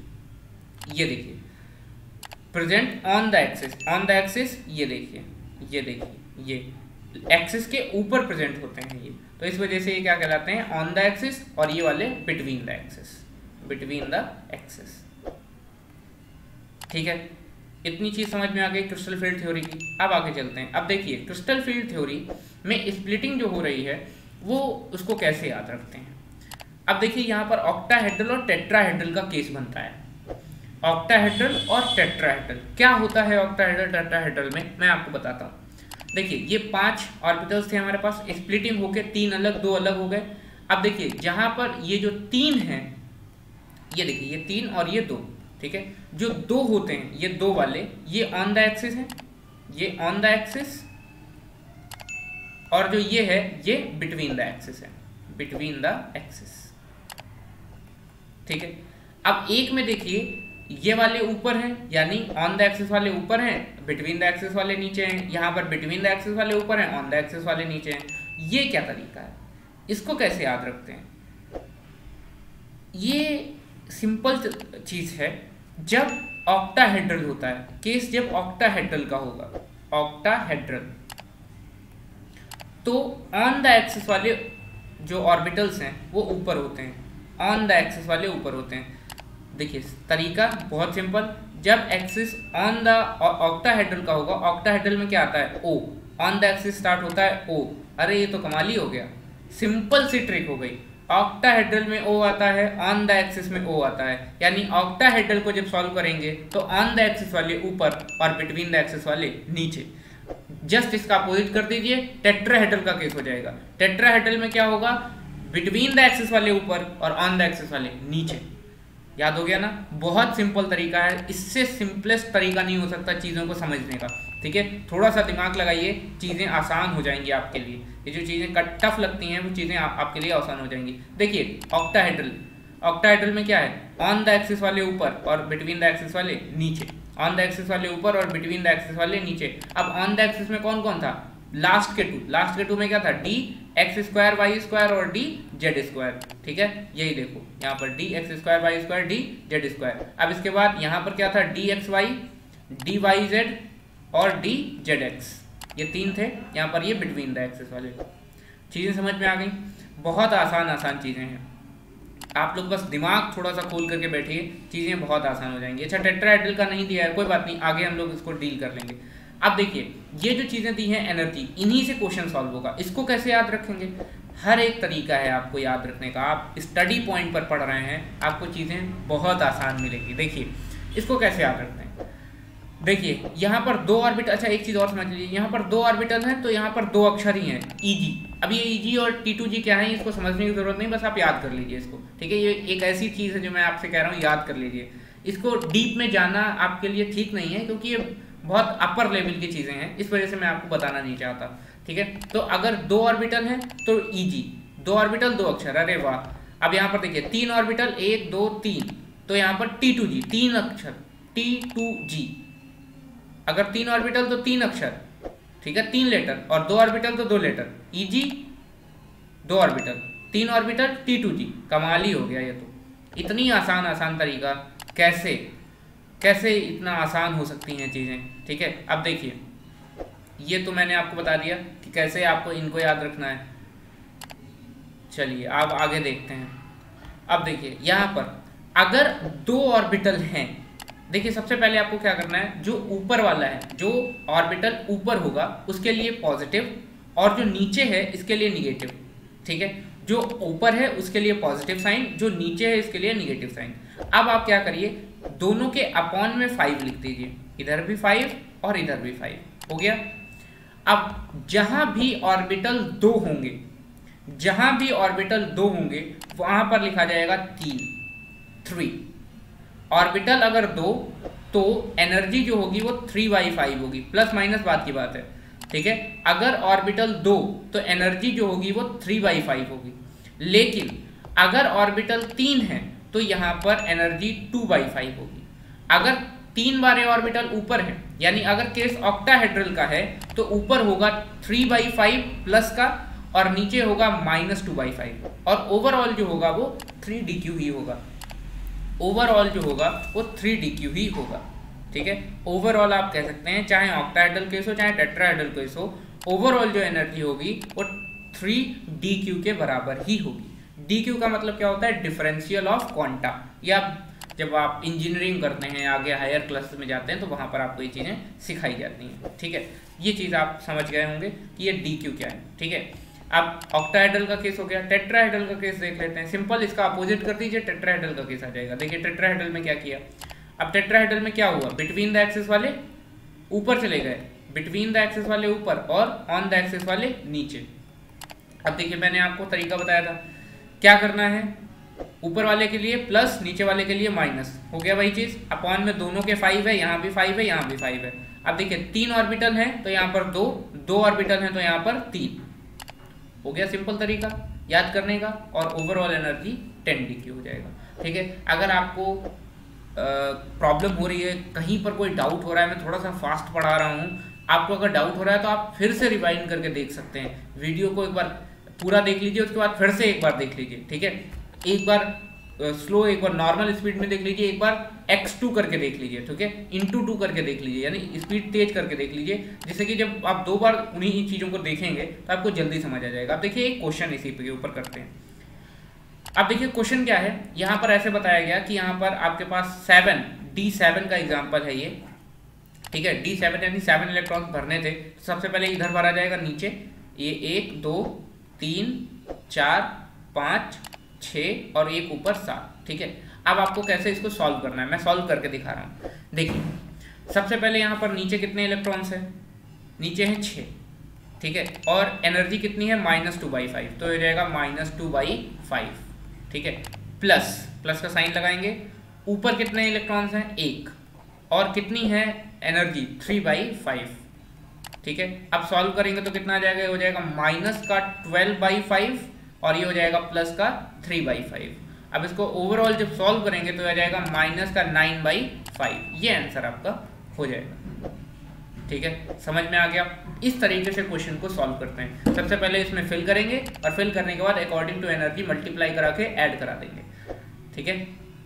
ये देखिए। Present on the axis on the axis ये देखिए ये देखिए, ये एक्सिस के ऊपर प्रेजेंट होते हैं ये। तो इस वजह से ये क्या कहलाते हैं? ऑन द एक्सिस और ये वाले between the axis between the axis ठीक है? इतनी चीज़ समझ में आ गई क्रिस्टल फ़ील्ड थ्योरी की। अब आगे चलते हैं। अब देखिए क्रिस्टल फ़ील्ड थ्योरी में स्प्लिटिंग जो हो रही है, वो उसको कैसे याद रखते हैं? अब देखिए, यहाँ पर ऑक्टाहेड्रल और टेट्राहेड्रल का केस बनता है। ऑक्टाहेड्रल और टेट्राहेड्रल क्या होता है ऑक्टाहेड्रल टेट्राहेड्रल में? मैं आपको बताता हूँ। देखिए, ये पाँच ऑर्बिटल्स थे हमारे पास। स्प्लिटिंग होके तीन अलग, दो अलग हो गए। अब देखिए, जहाँ पर ये जो तीन है, ये देखिए, ये तीन और ये दो। ठीक है? जो दो होते हैं, ये दो वाले, ये ऑन द एक्सिस है, ये ऑन द एक्सिस और जो ये है, ये बिटवीन द एक्सिस है बिटवीन द एक्सिस ठीक है? अब एक में देखिए, ये वाले ऊपर हैं, यानी ऑन द एक्सिस वाले ऊपर हैं बिटवीन द एक्सिस वाले नीचे हैं, यहाँ पर बिटवीन द एक्सिस वाले ऊपर हैं ऑन द एक्सिस वाले नीचे हैं। ये क्या तरीका है? इसको कैसे याद रखते हैं? ये सिंपल चीज़ है जब ऑक्टाहेड्रल होता है केस जब ऑक्टाहेड्रल का होगा ऑक्टाहेड्रल तो ऑन द एक्सिस वाले जो ऑर्बिटल्स हैं, वो ऊपर होते हैं। ऑन द एक्सिस वाले ऊपर होते हैं। देखिए, तरीका बहुत सिंपल जब एक्सिस ऑन द ऑक्टाहेड्रल का होगा ऑक्टाहेड्रल में क्या आता है? ओ ऑन द एक्सिस स्टार्ट होता है ओ अरे, ये तो कमाल ही हो गया। सिंपल सी ट्रिक हो गई। ऑक्टाहेड्रल में ओ आता है ऑन द एक्सिस में ओ आता है। यानी ऑक्टाहेड्रल को जब सॉल्व करेंगे तो ऑन द एक्सिस वाले ऊपर और बिटवीन द एक्सिस वाले नीचे। जस्ट इसका अपोजिट कर दीजिए टेट्राहेड्रल का केस हो जाएगा। टेट्राहेड्रल में क्या होगा? बिटवीन द एक्सिस वाले ऊपर और ऑन द एक्सिस वाले नीचे। याद हो गया ना? बहुत सिंपल तरीका है। इससे सिंपलेस्ट तरीका नहीं हो सकता चीज़ों को समझने का। ठीक है? थोड़ा सा दिमाग लगाइए चीज़ें आसान हो जाएँगी आपके लिए। ये जो चीज़ें कट टफ लगती हैं वो चीज़ें आप, आपके लिए आसान हो जाएँगी। देखिए ऑक्टाहाइड्रल ऑक्टाहाइड्रल में क्या है? ऑन द एक्सिस वाले ऊपर और बिटवीन द एक्सिस वाले नीचे। ऑन द एक्सिस वाले ऊपर और बिटवीन द एक्सिस वाले नीचे। अब ऑन द एक्सिस में कौन कौन था? लास्ट के टू लास्ट के टू में क्या था? D X square Y square और डी जेड स्क्वायर ठीक है? यही देखो। यहाँ पर D X square Y square D Z square अब इसके बाद यहाँ पर क्या था? D X Y D Y Z और डी जेड एक्स ये तीन थे, यहाँ पर ये बिटवीन द एक्सेस वाले। चीज़ें समझ में आ गई? बहुत आसान आसान चीज़ें हैं। आप लोग बस दिमाग थोड़ा सा खोल करके बैठिए, चीज़ें बहुत आसान हो जाएँगी। अच्छा टेट्राहेड्रल का नहीं दिया है, कोई बात नहीं, आगे हम लोग इसको डील कर लेंगे। अब देखिए, ये जो चीज़ें दी हैं एनर्जी इन्हीं से क्वेश्चन सॉल्व होगा। इसको कैसे याद रखेंगे? हर एक तरीका है आपको याद रखने का। आप स्टडी पॉइंट पर पढ़ रहे हैं, आपको चीज़ें बहुत आसान मिलेगी। देखिए, इसको कैसे याद रखते हैं? देखिए, यहाँ पर दो ऑर्बिटल अच्छा एक चीज़ और समझ लीजिए, यहाँ पर दो ऑर्बिटल हैं तो यहाँ पर दो अक्षर ही हैं e अब ये ईजी और टी टू जी क्या है, इसको समझने की ज़रूरत नहीं, बस आप याद कर लीजिए इसको, ठीक है? ये एक ऐसी चीज़ है जो मैं आपसे कह रहा हूँ, याद कर लीजिए। इसको डीप में जाना आपके लिए ठीक नहीं है, क्योंकि ये बहुत अपर लेवल की चीज़ें हैं, इस वजह से मैं आपको बताना नहीं चाहता, ठीक है? तो अगर दो ऑर्बिटल हैं तो ईजी दो ऑर्बिटल दो अक्षर, अरे वाह! अब यहाँ पर देखिए, तीन ऑर्बिटल एक, दो, तीन तो यहाँ पर टी टू जी तीन अक्षर टी टू जी अगर तीन ऑर्बिटल तो तीन अक्षर, ठीक है? तीन लेटर और दो ऑर्बिटल तो दो लेटर ईजी e दो ऑर्बिटल तीन ऑर्बिटल टी टू जी कमाल ही हो गया ये तो। इतनी आसान आसान तरीका। कैसे? कैसे इतना आसान हो सकती हैं चीज़ें? ठीक है? अब देखिए। ये तो मैंने आपको बता दिया कि कैसे आपको इनको याद रखना है। चलिए, आप आगे देखते हैं। अब देखिए, यहाँ पर अगर दो ऑर्बिटल हैं देखिए, सबसे पहले आपको क्या करना है, जो ऊपर वाला है, जो ऑर्बिटल ऊपर होगा, उसके लिए पॉजिटिव, और जो नीचे है, इसके लिए निगेटिव, ठीक है? जो ऊपर है, उसके लिए पॉजिटिव साइन, जो नीचे है, इसके लिए निगेटिव साइन। अब आप क्या करिए, दोनों के अपॉन में फाइव लिख दीजिए। इधर भी फाइव और इधर भी फाइव हो गया? अब जहाँ भी ऑर्बिटल दो होंगे, जहाँ भी ऑर्बिटल दो होंगे, वहाँ पर लिखा जाएगा तीन थ्री ऑर्बिटल अगर दो तो एनर्जी जो होगी वो थ्री बाई फाइव होगी। प्लस माइनस बात की बात है। ठीक है? अगर ऑर्बिटल दो तो एनर्जी जो होगी वो थ्री बाई फाइव होगी। लेकिन अगर ऑर्बिटल तीन है तो यहाँ पर एनर्जी टू बाई फाइव होगी। अगर तीन बारे ऑर्बिटल ऊपर है, यानी अगर केस ऑक्टाहेड्रल का है तो ऊपर होगा थ्री बाई फाइव प्लस का, और नीचे होगा माइनस टू बाई फाइव और ओवरऑल जो होगा वो थ्री डी क्यू ही होगा। ओवरऑल जो होगा वो थ्री डी क्यू ही होगा। ठीक है? ओवरऑल आप कह सकते हैं, चाहे ऑक्टाइडल केस हो, चाहे टेट्राइडल केस हो, ओवरऑल जो एनर्जी होगी वो थ्री डी क्यू के बराबर ही होगी। डी क्यू का मतलब क्या होता है? डिफरेंशियल ऑफ़ क्वांटा या जब आप इंजीनियरिंग करते हैं, आगे हायर क्लास में जाते हैं तो वहाँ पर आपको ये चीज़ें सिखाई जाती हैं। ठीक है? ये चीज़ आप समझ गए होंगे कि ये डी क्यू क्या है। ठीक है? अब ऑक्टाइडल का केस हो गया टेट्राइडल का केस देख लेते हैं। सिंपल इसका अपोजिट कर दीजिए टेट्राइडल का केस आ जाएगा। देखिए टेट्राइडल में क्या किया? अब टेट्राइडल में क्या हुआ? बिटवीन द एक्सिस वाले ऊपर चले गए। बिटवीन द एक्सिस वाले ऊपर और ऑन द एक्सिस वाले नीचे। अब देखिए, मैंने आपको तरीका बताया था। क्या करना है? ऊपर वाले के लिए प्लस नीचे वाले के लिए माइनस हो गया वही चीज़? अपॉन में दोनों के फाइव है, यहाँ भी फाइव है, यहाँ भी फाइव है। अब देखिए, तीन ऑर्बिटल है तो यहाँ पर दो दो ऑर्बिटल है तो यहाँ पर तीन। हो गया सिंपल तरीका याद करने का और ओवरऑल एनर्जी टेन डी हो जाएगा। ठीक है? अगर आपको प्रॉब्लम हो रही है, कहीं पर कोई डाउट हो रहा है, मैं थोड़ा सा फास्ट पढ़ा रहा हूँ, आपको अगर डाउट हो रहा है तो आप फिर से रिवाइंड करके देख सकते हैं। वीडियो को एक बार पूरा देख लीजिए, उसके बाद फिर से एक बार देख लीजिए। ठीक है? एक बार स्लो एक बार नॉर्मल स्पीड में देख लीजिए, एक बार x2 करके देख लीजिए, ठीक है? इंटू टू करके देख लीजिए, यानी स्पीड तेज करके देख लीजिए, जिससे कि जब आप दो बार उन्हीं चीज़ों को देखेंगे तो आपको जल्दी समझ आ जाएगा। अब देखिए, एक क्वेश्चन इसी के ऊपर करते हैं। अब देखिए क्वेश्चन क्या है? यहाँ पर ऐसे बताया गया कि यहाँ पर आपके पास सेवन डी सेवन का एग्ज़ाम्पल है ये, ठीक है? डी सेवन यानी सेवन इलेक्ट्रॉन भरने थे। सबसे पहले इधर भरा जाएगा नीचे। ये एक, दो, तीन, चार, पाँच छ और एक ऊपर सात, ठीक है? अब आपको कैसे इसको सॉल्व करना है? मैं सॉल्व करके दिखा रहा हूँ। देखिए, सबसे पहले यहाँ पर नीचे कितने इलेक्ट्रॉन्स हैं? नीचे हैं छ, ठीक है? और एनर्जी कितनी है? माइनस टू बाई फाइव तो हो जाएगा माइनस टू बाई फाइव ठीक है? प्लस प्लस का साइन लगाएँगे। ऊपर कितने इलेक्ट्रॉन्स हैं? एक, और कितनी है एनर्जी थ्री बाई फाइव ठीक है? अब सॉल्व करेंगे तो कितना आ जाएगा? हो जाएगा माइनस का ट्वेल्व बाई फाइव और ये हो जाएगा प्लस का थ्री बाई फाइव अब इसको ओवरऑल जब सॉल्व करेंगे तो आ जाएगा माइनस का नाइन बाई फाइव ये आंसर आपका हो जाएगा। ठीक है? समझ में आ गया? इस तरीके से क्वेश्चन को सॉल्व करते हैं। सबसे पहले इसमें फिल करेंगे और फिल करने के बाद अकॉर्डिंग टू एनर्जी मल्टीप्लाई करा के ऐड करा देंगे। ठीक है?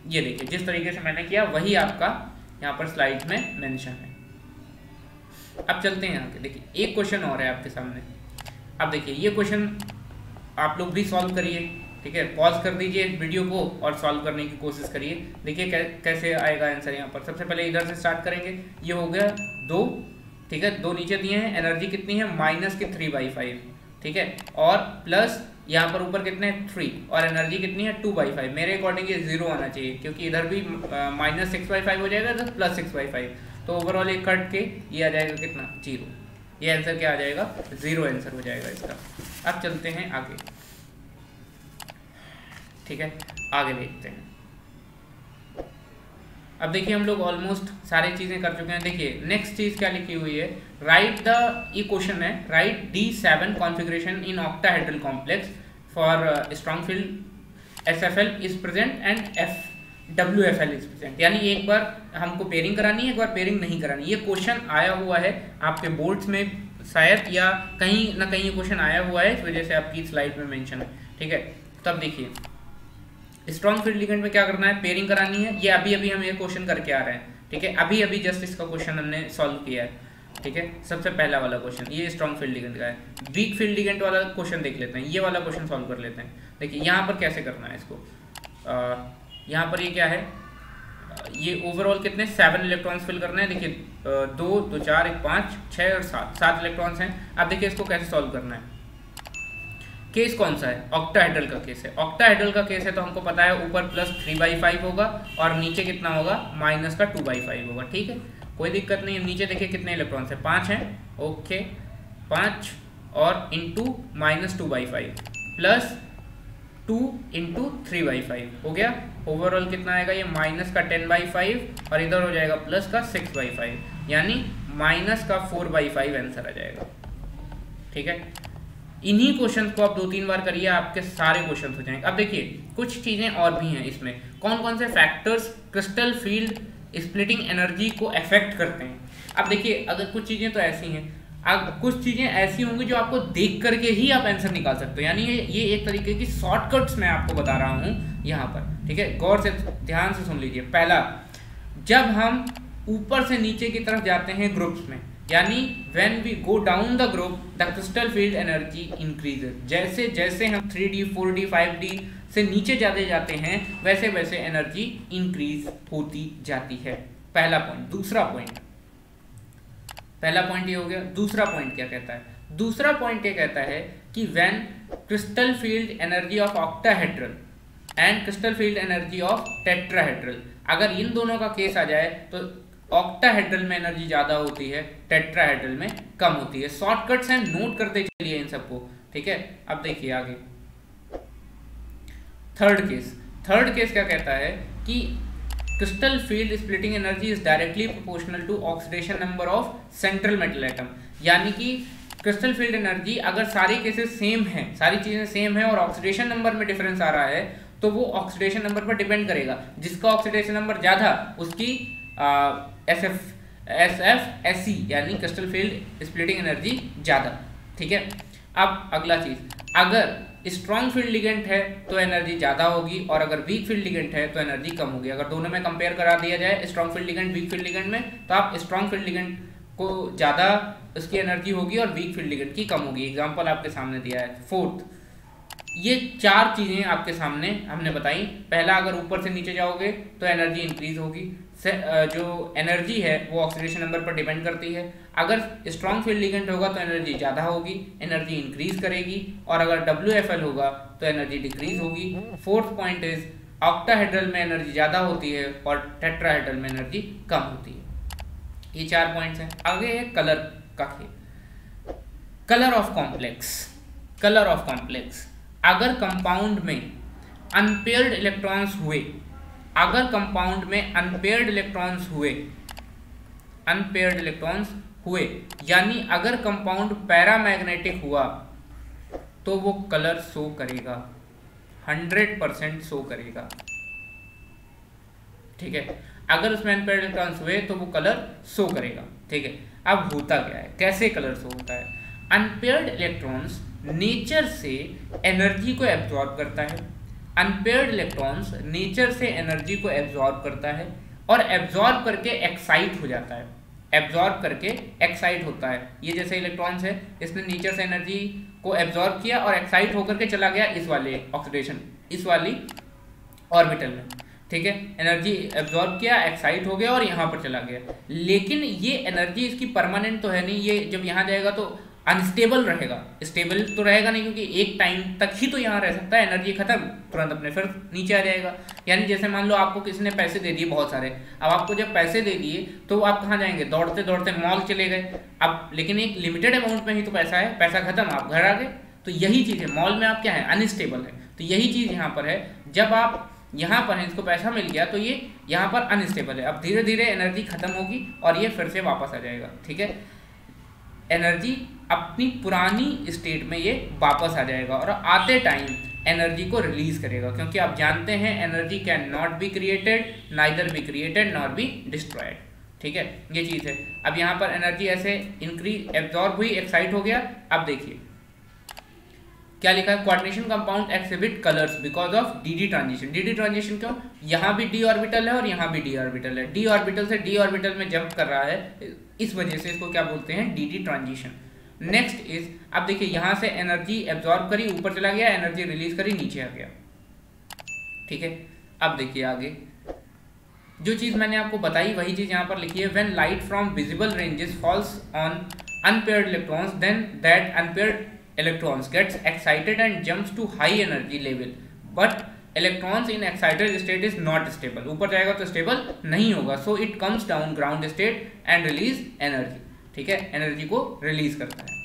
ये देखिए, जिस तरीके से मैंने किया, वही आपका यहाँ पर स्लाइड में मेंशन है। अब चलते हैं आगे। देखिए, एक क्वेश्चन और है आपके सामने। अब देखिए, ये क्वेश्चन आप लोग भी सॉल्व करिए, ठीक है? पॉज कर दीजिए वीडियो को और सॉल्व करने की कोशिश करिए। देखिए कैसे आएगा आंसर यहाँ पर। सबसे पहले इधर से स्टार्ट करेंगे। ये हो गया दो, ठीक है? दो नीचे दिए हैं। एनर्जी कितनी है? माइनस के थ्री बाई फाइव ठीक है? और प्लस यहाँ पर ऊपर कितने हैं? थ्री और एनर्जी कितनी है? टू बाई फाइव मेरे अकॉर्डिंग ये ज़ीरो आना चाहिए, क्योंकि इधर भी माइनस सिक्स बाई फाइव हो जाएगा, इधर प्लस सिक्स बाई फाइव तो ओवरऑल ये कट के, ये आ जाएगा कितना? ज़ीरो ये आंसर क्या आ जाएगा? ज़ीरो आंसर हो जाएगा इसका। अब चलते हैं आगे। ठीक है? आगे देखते हैं। अब देखिए हम लोग ऑलमोस्ट सारी चीज़ें कर चुके हैं। देखिए नेक्स्ट चीज़ क्या लिखी हुई है? राइट द ये क्वेश्चन है write D seven configuration in octahedral complex for strong field S F L is present and F W F L is present यानी एक बार हमको पेयरिंग करानी है, एक बार पेयरिंग नहीं करानी। ये क्वेश्चन आया हुआ है आपके बोर्ड्स में शायद या कहीं ना कहीं ये क्वेश्चन आया हुआ है, इस वजह से आपकी स्लाइड में मेंशन है। ठीक है? तब देखिए। स्ट्रॉन्ग फ़ील्ड लिगेंड में क्या करना है? पेयरिंग करानी है। ये अभी अभी हम ये क्वेश्चन करके आ रहे हैं। ठीक है? अभी अभी जस्ट इसका क्वेश्चन हमने सॉल्व किया है। ठीक है? सबसे पहला वाला क्वेश्चन ये स्ट्रॉन्ग फ़ील्ड लिगेंड का है। वीक फ़ील्ड लिगेंड वाला क्वेश्चन देख लेते हैं। ये वाला क्वेश्चन सॉल्व कर लेते हैं। देखिए, यहाँ पर कैसे करना है इसको? यहाँ पर ये क्या है? ये ओवरऑल कितने? सेवन इलेक्ट्रॉन्स फिल करने हैं। देखिए दो दो, चार, एक, पाँच छः और सात। सात इलेक्ट्रॉन्स हैं। अब देखिए इसको कैसे सॉल्व करना है। केस कौन सा है? ऑक्टाहेड्रल का केस है। ऑक्टाहेड्रल का केस है तो हमको पता है ऊपर प्लस थ्री बाई फाइव होगा और नीचे कितना होगा? माइनस का टू बाई फाइव होगा। ठीक है? कोई दिक्कत नहीं। है नीचे देखिए कितने इलेक्ट्रॉन्स है? पाँच हैं। ओके पाँच और into minus two by five plus two into three by five हो गया? ओवरऑल कितना आएगा? ये माइनस का टेन बाई फाइव और इधर हो जाएगा प्लस का सिक्स बाई फाइव यानी माइनस का फोर बाई फाइव आंसर आ जाएगा। ठीक है? इन्हीं क्वेश्चन को आप दो तीन बार करिए, आपके सारे क्वेश्चन हो जाएँगे। अब देखिए, कुछ चीज़ें और भी हैं इसमें। कौन कौन से factors crystal field splitting energy को अफेक्ट करते हैं? अब देखिए, अगर कुछ चीज़ें तो ऐसी हैं। अब कुछ चीज़ें ऐसी होंगी जो आपको देख करके ही आप आंसर निकाल सकते हो। यानी ये एक तरीके की शॉर्टकट्स मैं आपको बता रहा हूँ। यहाँ पर, ठीक है? गौर से ध्यान से सुन लीजिए। पहला, जब हम ऊपर से नीचे की तरफ़ जाते हैं ग्रुप्स में, यानी when we go down the group the crystal field energy increases जैसे जैसे हम 3D 4D 5D से नीचे जाते जाते हैं, वैसे वैसे एनर्जी इंक्रीज होती जाती है। पहला पॉइंट दूसरा पॉइंट पहला पॉइंट ये हो गया। दूसरा पॉइंट क्या कहता है? दूसरा पॉइंट ये कहता है कि when crystal field energy of octahedral and crystal field energy of tetrahedral अगर इन दोनों का केस आ जाए तो ऑक्टाहेड्रल में एनर्जी ज़्यादा होती है टेट्राहेड्रल में कम होती है। शॉर्टकट्स हैं नोट करते चलिए इन सबको, ठीक है? अब देखिए आगे। थर्ड केस थर्ड केस क्या कहता है कि crystal field splitting energy is directly proportional to oxidation number of central metal atom यानी कि क्रिस्टल फ़ील्ड एनर्जी अगर सारी केसेस सेम हैं, सारी चीज़ें सेम हैं और ऑक्सीडेशन नंबर में डिफरेंस आ रहा है तो वो ऑक्सीडेशन नंबर पर डिपेंड करेगा। जिसका ऑक्सीडेशन नंबर ज़्यादा, उसकी S F S F S C यानी क्रिस्टल फ़ील्ड स्प्लिटिंग एनर्जी ज़्यादा। ठीक है? अब अगला चीज़। अगर स्ट्रॉन्ग फ़ील्ड लिगेंट है तो एनर्जी ज़्यादा होगी, और अगर वीक फ़ील्ड लिगेंट है तो एनर्जी कम होगी। अगर दोनों में कंपेयर करा दिया जाए strong field ligand weak field ligand में तो आप स्ट्रॉन्ग फ़ील्ड लिगेंट को ज़्यादा, उसकी एनर्जी होगी और वीक फ़ील्ड लिगेंट की कम होगी। एग्ज़ाम्पल आपके सामने दिया है। फोर्थ ये चार चीज़ें आपके सामने हमने बताई। पहला, अगर ऊपर से नीचे जाओगे तो एनर्जी इंक्रीज होगी। जो एनर्जी है, वो ऑक्सीडेशन नंबर पर डिपेंड करती है। अगर स्ट्रॉन्ग फ़ील्ड लिगेंट होगा तो एनर्जी ज़्यादा होगी एनर्जी इंक्रीज करेगी। और अगर डब्ल्यू एफ़ एल होगा तो एनर्जी डिक्रीज होगी। फोर्थ पॉइंट इज़ ऑक्टाहेड्रल में एनर्जी ज़्यादा होती है और टेट्राहेड्रल में एनर्जी कम होती है। ये चार पॉइंट्स हैं। आगे है कलर का खेल। Colour of complex colour of complex अगर कंपाउंड में अनपेयर्ड इलेक्ट्रॉन्स हुए, अगर कंपाउंड में अनपेयर्ड इलेक्ट्रॉन्स हुए अनपेयर्ड इलेक्ट्रॉन्स हुए, यानी अगर कंपाउंड पैरामैग्नेटिक हुआ तो वो कलर शो करेगा हंड्रेड परसेंट शो करेगा। ठीक है? अगर उसमें अनपेयर्ड इलेक्ट्रॉन्स हुए तो वो कलर शो करेगा। ठीक है? अब होता क्या है? कैसे कलर शो होता है? अनपेयर्ड इलेक्ट्रॉन्स नेचर से एनर्जी को एब्जॉर्ब करता है। अनपेयर्ड इलेक्ट्रॉन्स नेचर से एनर्जी को एब्जॉर्ब करता है और एब्जॉर्ब करके एक्साइट हो जाता है। एब्जॉर्ब करके एक्साइट होता है। ये जैसे इलेक्ट्रॉन्स है, इसने नेचर से एनर्जी को एब्जॉर्ब किया और एक्साइट होकर के चला गया इस वाले ऑक्सीडेशन इस वाली ऑर्बिटल में। ठीक है? एनर्जी एब्जॉर्ब किया एक्साइट हो गया और यहाँ पर चला गया। लेकिन ये एनर्जी इसकी परमानेंट तो है नहीं, ये जब यहाँ जाएगा तो अनस्टेबल रहेगा। स्टेबल तो रहेगा नहीं क्योंकि एक टाइम तक ही तो यहाँ रह सकता है एनर्जी खत्म, तुरंत अपने फिर नीचे आ जाएगा। यानी जैसे मान लो आपको किसी ने पैसे दे दिए बहुत सारे, अब आपको जब पैसे दे दिए तो आप कहाँ जाएँगे? दौड़ते दौड़ते मॉल चले गए। अब लेकिन एक लिमिटेड अमाउंट में ही तो पैसा है, पैसा खत्म, आप घर आ गए। तो यही चीज़ है मॉल में आप क्या है? अनस्टेबल है। तो यही चीज़ यहाँ पर है, जब आप यहाँ पर है, इसको पैसा मिल गया तो ये यहाँ पर अनस्टेबल है। अब धीरे धीरे एनर्जी खत्म होगी और ये फिर से वापस आ जाएगा, ठीक है? एनर्जी अपनी पुरानी स्टेट में ये वापस आ जाएगा और आते टाइम एनर्जी को रिलीज़ करेगा, क्योंकि आप जानते हैं energy can not be created, neither be created not be destroyed. ठीक है? ये चीज़ है। अब यहाँ पर एनर्जी ऐसे इंक्रीज एब्जॉर्ब हुई एक्साइट हो गया। अब देखिए। क्या लिखा है? Coordination compound exhibit colours because of d d transition d transition क्यों? यहाँ भी डी ऑर्बिटल है और यहाँ भी डी ऑर्बिटल है। डी ऑर्बिटल से डी ऑर्बिटल में जंप कर रहा है। इस वजह से इसको क्या बोलते हैं? डी ट्रांजिशन नेक्स्ट इज़ अब देखिए, यहाँ से एनर्जी एब्जॉर्ब करी, ऊपर चला गया एनर्जी रिलीज़ करी, नीचे आ गया। ठीक है? अब देखिए आगे। जो चीज़ मैंने आपको बताई, वही चीज़ यहाँ पर लिखी है when light from visible ranges falls on unpaired electrons then that unpaired electrons gets excited and jumps to high energy level but electrons in excited state is not stable ऊपर जाएगा तो स्टेबल नहीं होगा. So it comes down ground state and release energy ठीक है? Energy को release करता है.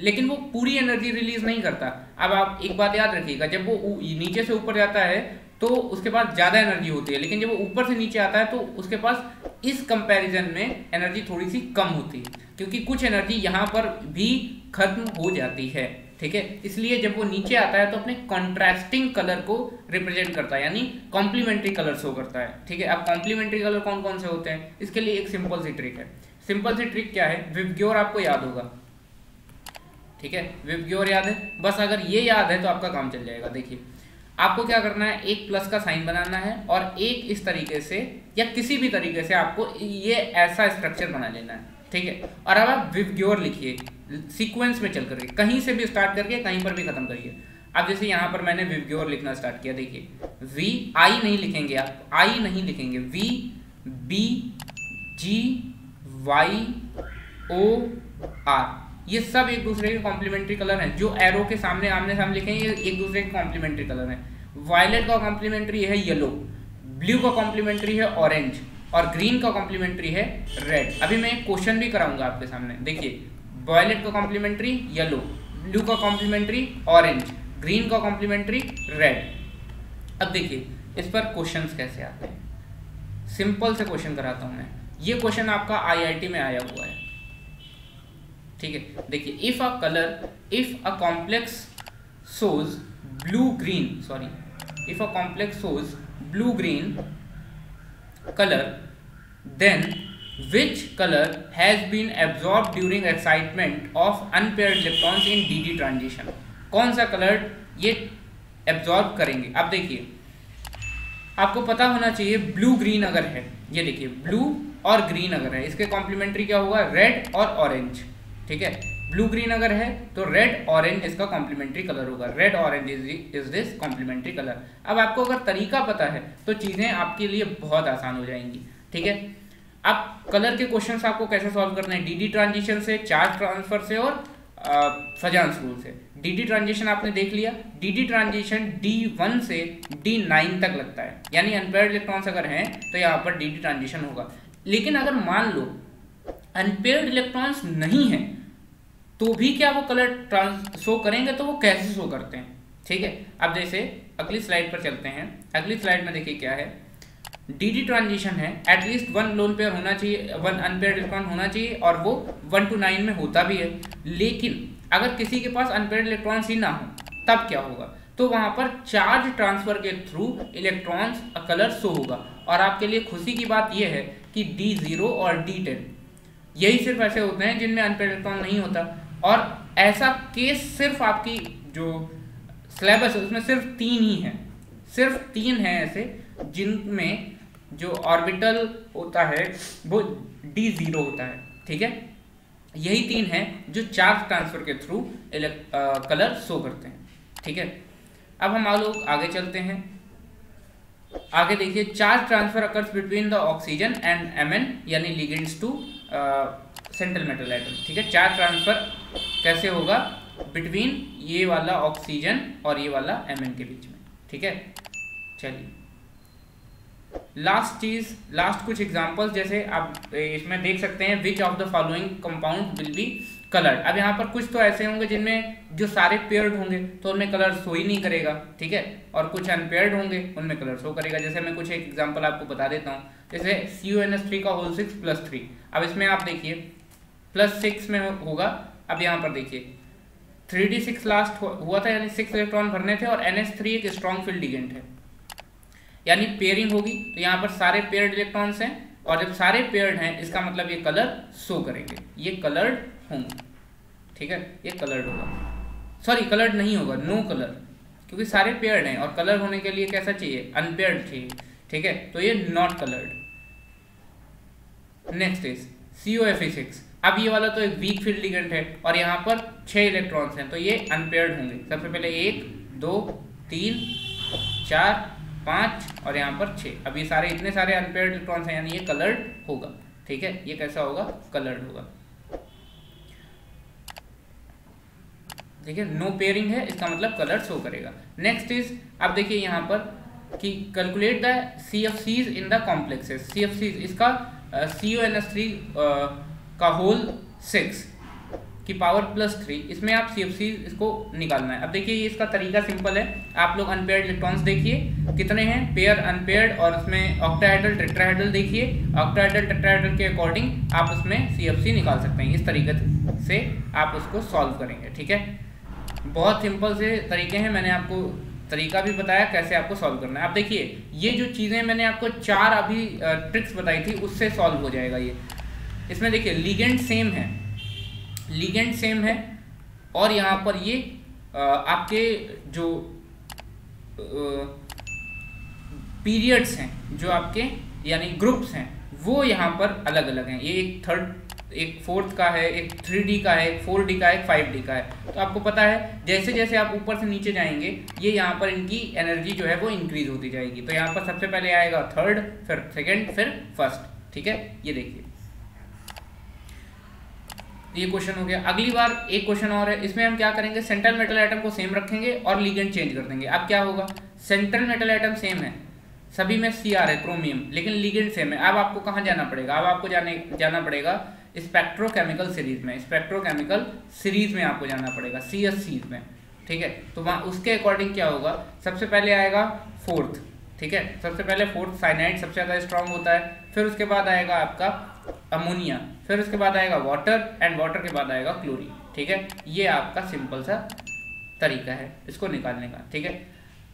लेकिन वो पूरी एनर्जी रिलीज़ नहीं करता. अब आप एक बात याद रखिएगा, जब वो नीचे से ऊपर जाता है तो उसके पास ज़्यादा एनर्जी होती है. लेकिन जब वो ऊपर से नीचे आता है तो उसके पास इस कंपैरिजन में एनर्जी थोड़ी सी कम होती है. क्योंकि कुछ एनर्जी यहाँ पर भी खत्म हो जाती है. ठीक है? इसलिए जब वो नीचे आता है तो अपने कॉन्ट्रास्टिंग कलर को रिप्रेजेंट करता है, यानी कॉम्प्लीमेंट्री कलर शो करता है। ठीक है? अब कॉम्प्लीमेंट्री कलर कौन कौन से होते हैं? इसके लिए एक सिंपल सी ट्रिक है। सिंपल सी ट्रिक क्या है? विवग्योर आपको याद होगा। ठीक है? विवग्योर याद है? बस अगर ये याद है तो आपका काम चल जाएगा। देखिए, आपको क्या करना है? एक प्लस का साइन बनाना है और एक इस तरीके से या किसी भी तरीके से आपको ये ऐसा स्ट्रक्चर बना लेना है। ठीक है? और अब आप विवग्योर लिखिए। सीक्वेंस में चल करके कहीं से भी स्टार्ट करके कहीं पर भी खत्म करिए। अब जैसे यहाँ पर मैंने विवग्योर लिखना स्टार्ट किया, देखिए। वी आई नहीं लिखेंगे आप। आई नहीं लिखेंगे। V B G Y O R ये सब एक दूसरे के कॉम्प्लीमेंट्री कलर हैं। जो एरो के सामने आमने सामने लिखे हैं, ये एक दूसरे के कॉम्प्लीमेंट्री कलर हैं। वायलेट का कॉम्प्लीमेंट्री है येलो ब्लू का कॉम्प्लीमेंट्री है ऑरेंज और ग्रीन का कॉम्प्लीमेंट्री है रेड अभी मैं एक क्वेश्चन भी कराऊँगा आपके सामने। देखिए वायलेट का कॉम्प्लीमेंट्री येलो ब्लू का कॉम्प्लीमेंट्री ऑरेंज ग्रीन का कॉम्प्लीमेंट्री रेड अब देखिए, इस पर क्वेश्चंस कैसे आते हैं? सिंपल से क्वेश्चन कराता हूँ मैं। ये क्वेश्चन आपका आईआईटी में आया हुआ है। ठीक है? देखिए if a colour if a complex shows blue green sorry if a complex shows blue green colour then colour has been absorb during excitement of unpair electrons in d d transition कौन सा colour ये absorb करेंगे? अब देखिए। आपको पता होना चाहिए ब्लू ग्रीन अगर है। ये देखिए ब्लू और ग्रीन अगर है। इसके कॉम्प्लीमेंट्री क्या होगा? रेड और ऑरेंज ठीक है? ब्लू ग्रीन अगर है तो रेड ऑरेंज इसका कॉम्प्लीमेंट्री कलर होगा। Red orange is this complementary colour अब आपको अगर तरीका पता है तो चीज़ें आपके लिए बहुत आसान हो जाएँगी। ठीक है? अब कलर के क्वेश्चंस आपको कैसे सॉल्व करना है? डीडी ट्रांजिशन से चार्ज ट्रांसफ़र से और फजांस रूल से। डीडी ट्रांजिशन आपने देख लिया। D d transition d one से डी नाइन तक लगता है। यानी अनपेयर्ड इलेक्ट्रॉन्स अगर हैं तो यहाँ पर डीडी ट्रांजिशन होगा। लेकिन अगर मान लो अनपेयर्ड इलेक्ट्रॉन्स नहीं है तो भी क्या वो कलर ट्रांस शो करेंगे तो वो कैसे शो करते हैं? ठीक है? अब जैसे अगली स्लाइड पर चलते हैं। अगली स्लाइड में देखिए क्या है। डी डी ट्रांजिशन है at least one lone pair होना चाहिए वन अनपेयर इलेक्ट्रॉन होना चाहिए, और वो वन टू नाइन में होता भी है। लेकिन अगर किसी के पास अनपेयर इलेक्ट्रॉन्स ही ना हो, तब क्या होगा? तो वहाँ पर चार्ज ट्रांसफ़र के थ्रू इलेक्ट्रॉन्स कलर शो होगा। और आपके लिए खुशी की बात यह है कि डी ज़ीरो और डी टेन यही सिर्फ़ ऐसे होते हैं जिनमें अनपेड इलेक्ट्रॉन नहीं होता। और ऐसा केस सिर्फ़ आपकी जो सिलेबस है, उसमें सिर्फ़ तीन ही है। सिर्फ़ तीन है ऐसे जिनमें जो ऑर्बिटल होता है, वो डी ज़ीरो होता है, ठीक है? यही तीन है जो चार्ज ट्रांसफ़र के थ्रू कलर शो करते हैं, ठीक है? अब हम लोग आगे चलते हैं। आगे देखिए charge transfer occurs between the oxygen and M N यानी ligands to central metal atom ठीक है? चार्ज ट्रांसफ़र कैसे होगा? बिटवीन ये वाला ऑक्सीजन और ये वाला एम के बीच में, ठीक है? चलिए। लास्ट चीज़ लास्ट कुछ एग्जांपल्स जैसे आप इसमें देख सकते हैं which of the following compound will be coloured अब यहाँ पर कुछ तो ऐसे होंगे जिनमें जो सारे पेयर्ड होंगे तो उनमें कलर शो ही नहीं करेगा, ठीक है? और कुछ अनपेयर्ड होंगे, उनमें कलर शो करेगा। जैसे मैं कुछ एक एग्जांपल आपको बता देता हूँ। जैसे C U N S three का होल सिक्स प्लस थ्री अब इसमें आप देखिए प्लस सिक्स में होगा, अब यहाँ पर देखिए। थ्री डी सिक्स लास्ट हुआ था, यानी सिक्स इलेक्ट्रॉन भरने थे, और एन एस थ्री एक स्ट्रॉन्ग फ़ील्ड डिगेंट है। यानी पेयरिंग होगी तो यहाँ पर सारे पेयर्ड इलेक्ट्रॉन्स हैं, और जब सारे पेयर्ड हैं, इसका मतलब ये कलर शो करेंगे। ये कलर्ड होंगे। ठीक है? ये कलर्ड होगा। सॉरी कलर्ड नहीं होगा नो कलर क्योंकि सारे पेयर्ड हैं, और कलर होने के लिए कैसा चाहिए? अनपेयर्ड चाहिए। ठीक है? तो ये not coloured next is C O F six अब ये वाला तो एक वीक फ़ील्ड लिगेंट है, और यहाँ पर छह इलेक्ट्रॉन्स हैं तो ये अनपेयर्ड होंगे। सबसे पहले एक, दो, तीन, चार पाँच और यहाँ पर छः अब ये सारे, इतने सारे अनपेयर्ड इलेक्ट्रॉन्स हैं, यानी ये कलर्ड होगा। ठीक है? ये कैसा होगा? कलर्ड होगा। है? नो पेयरिंग है, इसका मतलब कलर शो करेगा। नेक्स्ट इज़ आप देखिए यहाँ पर कि calculate the C F Cs in the complexes C F Cs इसका C O N S three का होल सिक्स की पावर प्लस थ्री, इसमें आप सी एफ़ सी इसको निकालना है। अब देखिए, ये इसका तरीका सिंपल है। आप लोग अनपेयर्ड इलेक्ट्रॉन्स देखिए, कितने हैं? पेयर अनपेयर्ड और उसमें ऑक्टाहाइड्रल टेट्राहाइड्रल देखिए। ऑक्टाहाइड्रल टेट्राहाइड्रल के अकॉर्डिंग आप उसमें सी निकाल सकते हैं। इस तरीके से आप उसको सॉल्व करेंगे, ठीक है? बहुत सिंपल से तरीके हैं। मैंने आपको तरीका भी बताया कैसे आपको सॉल्व करना है। आप देखिए, ये जो चीज़ें मैंने आपको चार अभी ट्रिक्स बताई थी, उससे सॉल्व हो जाएगा ये। इसमें देखिए लीगेंड सेम है। लीगेंड सेम है और यहाँ पर ये आपके जो पीरियड्स हैं, जो आपके, यानी ग्रुप्स हैं, वो यहाँ पर अलग अलग हैं। ये एक थर्ड, एक फोर्थ का है, एक थ्री डी का है, एक फोर डी का है, एक फाइव डी का है। तो आपको पता है जैसे जैसे आप ऊपर से नीचे जाएँगे, ये यहाँ पर इनकी एनर्जी जो है वो इंक्रीज होती जाएगी। तो यहाँ पर सबसे पहले आएगा थर्ड, फिर सेकेंड, फिर फ़र्स्ट, ठीक है? ये देखिए। ये क्वेश्चन हो गया। अगली बार एक क्वेश्चन और है। इसमें हम क्या करेंगे? सेंट्रल मेटल आइटम को सेम रखेंगे और लीगेंड चेंज कर देंगे। अब क्या होगा? सेंट्रल मेटल आइटम सेम है। सभी में सी आर है क्रोमियम लेकिन लीगेंड सेम है। अब आपको कहाँ जाना पड़ेगा? अब आपको जाने, जाना पड़ेगा स्पेक्ट्रोकेमिकल सीरीज़ में। स्पेक्ट्रोकेमिकल सीरीज़ में आपको जाना पड़ेगा सी एस सीज में। ठीक है? तो वहाँ उसके अकॉर्डिंग क्या होगा? सबसे पहले आएगा फोर्थ ठीक है? सबसे पहले फोर्थ साइनाइड सबसे ज़्यादा स्ट्रांग होता है। फिर उसके बाद आएगा आपका अमोनिया, फिर उसके बाद आएगा वाटर एंड वाटर के बाद आएगा क्लोरीन ठीक है? ये आपका सिंपल सा तरीका है इसको निकालने का, ठीक है?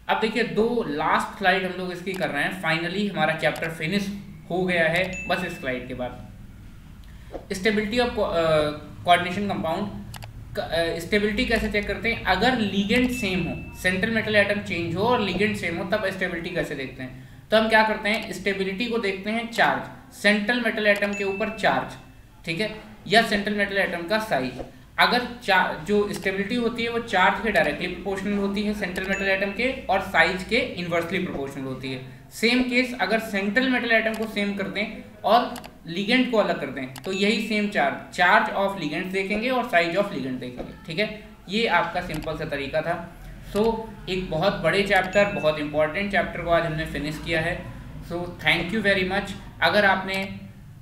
अब देखिए, दो लास्ट स्लाइड हम लोग इसकी कर रहे हैं। फाइनली हमारा चैप्टर फिनिश हो गया है, बस इस स्लाइड के बाद। Stability of coordination compound stability कैसे चेक करते हैं? अगर लीगेंड सेम हो सेंट्रल मेटल आइटम चेंज हो और लीगेंड सेम हो, तब स्टेबिलिटी कैसे देखते हैं? तो हम क्या करते हैं? स्टेबिलिटी को देखते हैं चार्ज सेंट्रल मेटल एटम के ऊपर चार्ज ठीक है? या सेंट्रल मेटल एटम का साइज़ अगर जो स्टेबिलिटी होती है वो चार्ज के डायरेक्टली प्रोपोर्शनल होती है सेंट्रल मेटल एटम के और साइज़ के इन्वर्सली प्रोपोर्शनल होती है. सेम केस अगर सेंट्रल मेटल एटम को सेम कर दें और लिगेंड को अलग कर दें तो यही same charge charge of ligand देखेंगे और साइज़ ऑफ़ लिगेंड देखेंगे. ठीक है? ये आपका सिंपल सा तरीका था. सो so, एक बहुत बड़े चैप्टर बहुत इंपॉर्टेंट चैप्टर को आज हमने फिनिश किया है। So thank you very much अगर आपने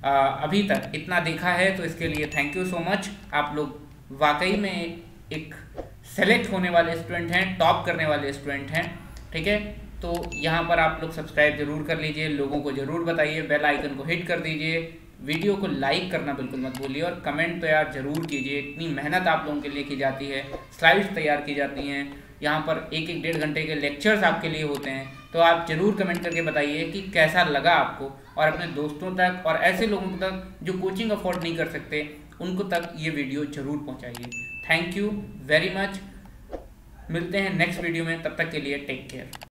आ, अभी तक इतना देखा है तो इसके लिए थैंक यू सो मच आप लोग वाकई में एक सेलेक्ट होने वाले स्टूडेंट हैं टॉप करने वाले स्टूडेंट हैं ठीक है? तो यहाँ पर आप लोग सब्सक्राइब ज़रूर कर लीजिए लोगों को ज़रूर बताइए बेल आइकन को हिट कर दीजिए वीडियो को लाइक करना बिल्कुल मत भूलिए और कमेंट तो यार ज़रूर कीजिए। इतनी मेहनत आप लोगों के लिए की जाती है स्लाइड्स तैयार की जाती हैं। यहाँ पर एक एक डेढ़ घंटे के लेक्चर्स आपके लिए होते हैं तो आप ज़रूर कमेंट करके बताइए कि कैसा लगा आपको और अपने दोस्तों तक और ऐसे लोगों तक जो कोचिंग अफोर्ड नहीं कर सकते, उनको तक ये वीडियो ज़रूर पहुँचाइए। थैंक यू वेरी मच मिलते हैं नेक्स्ट वीडियो में, तब तक के लिए टेक केयर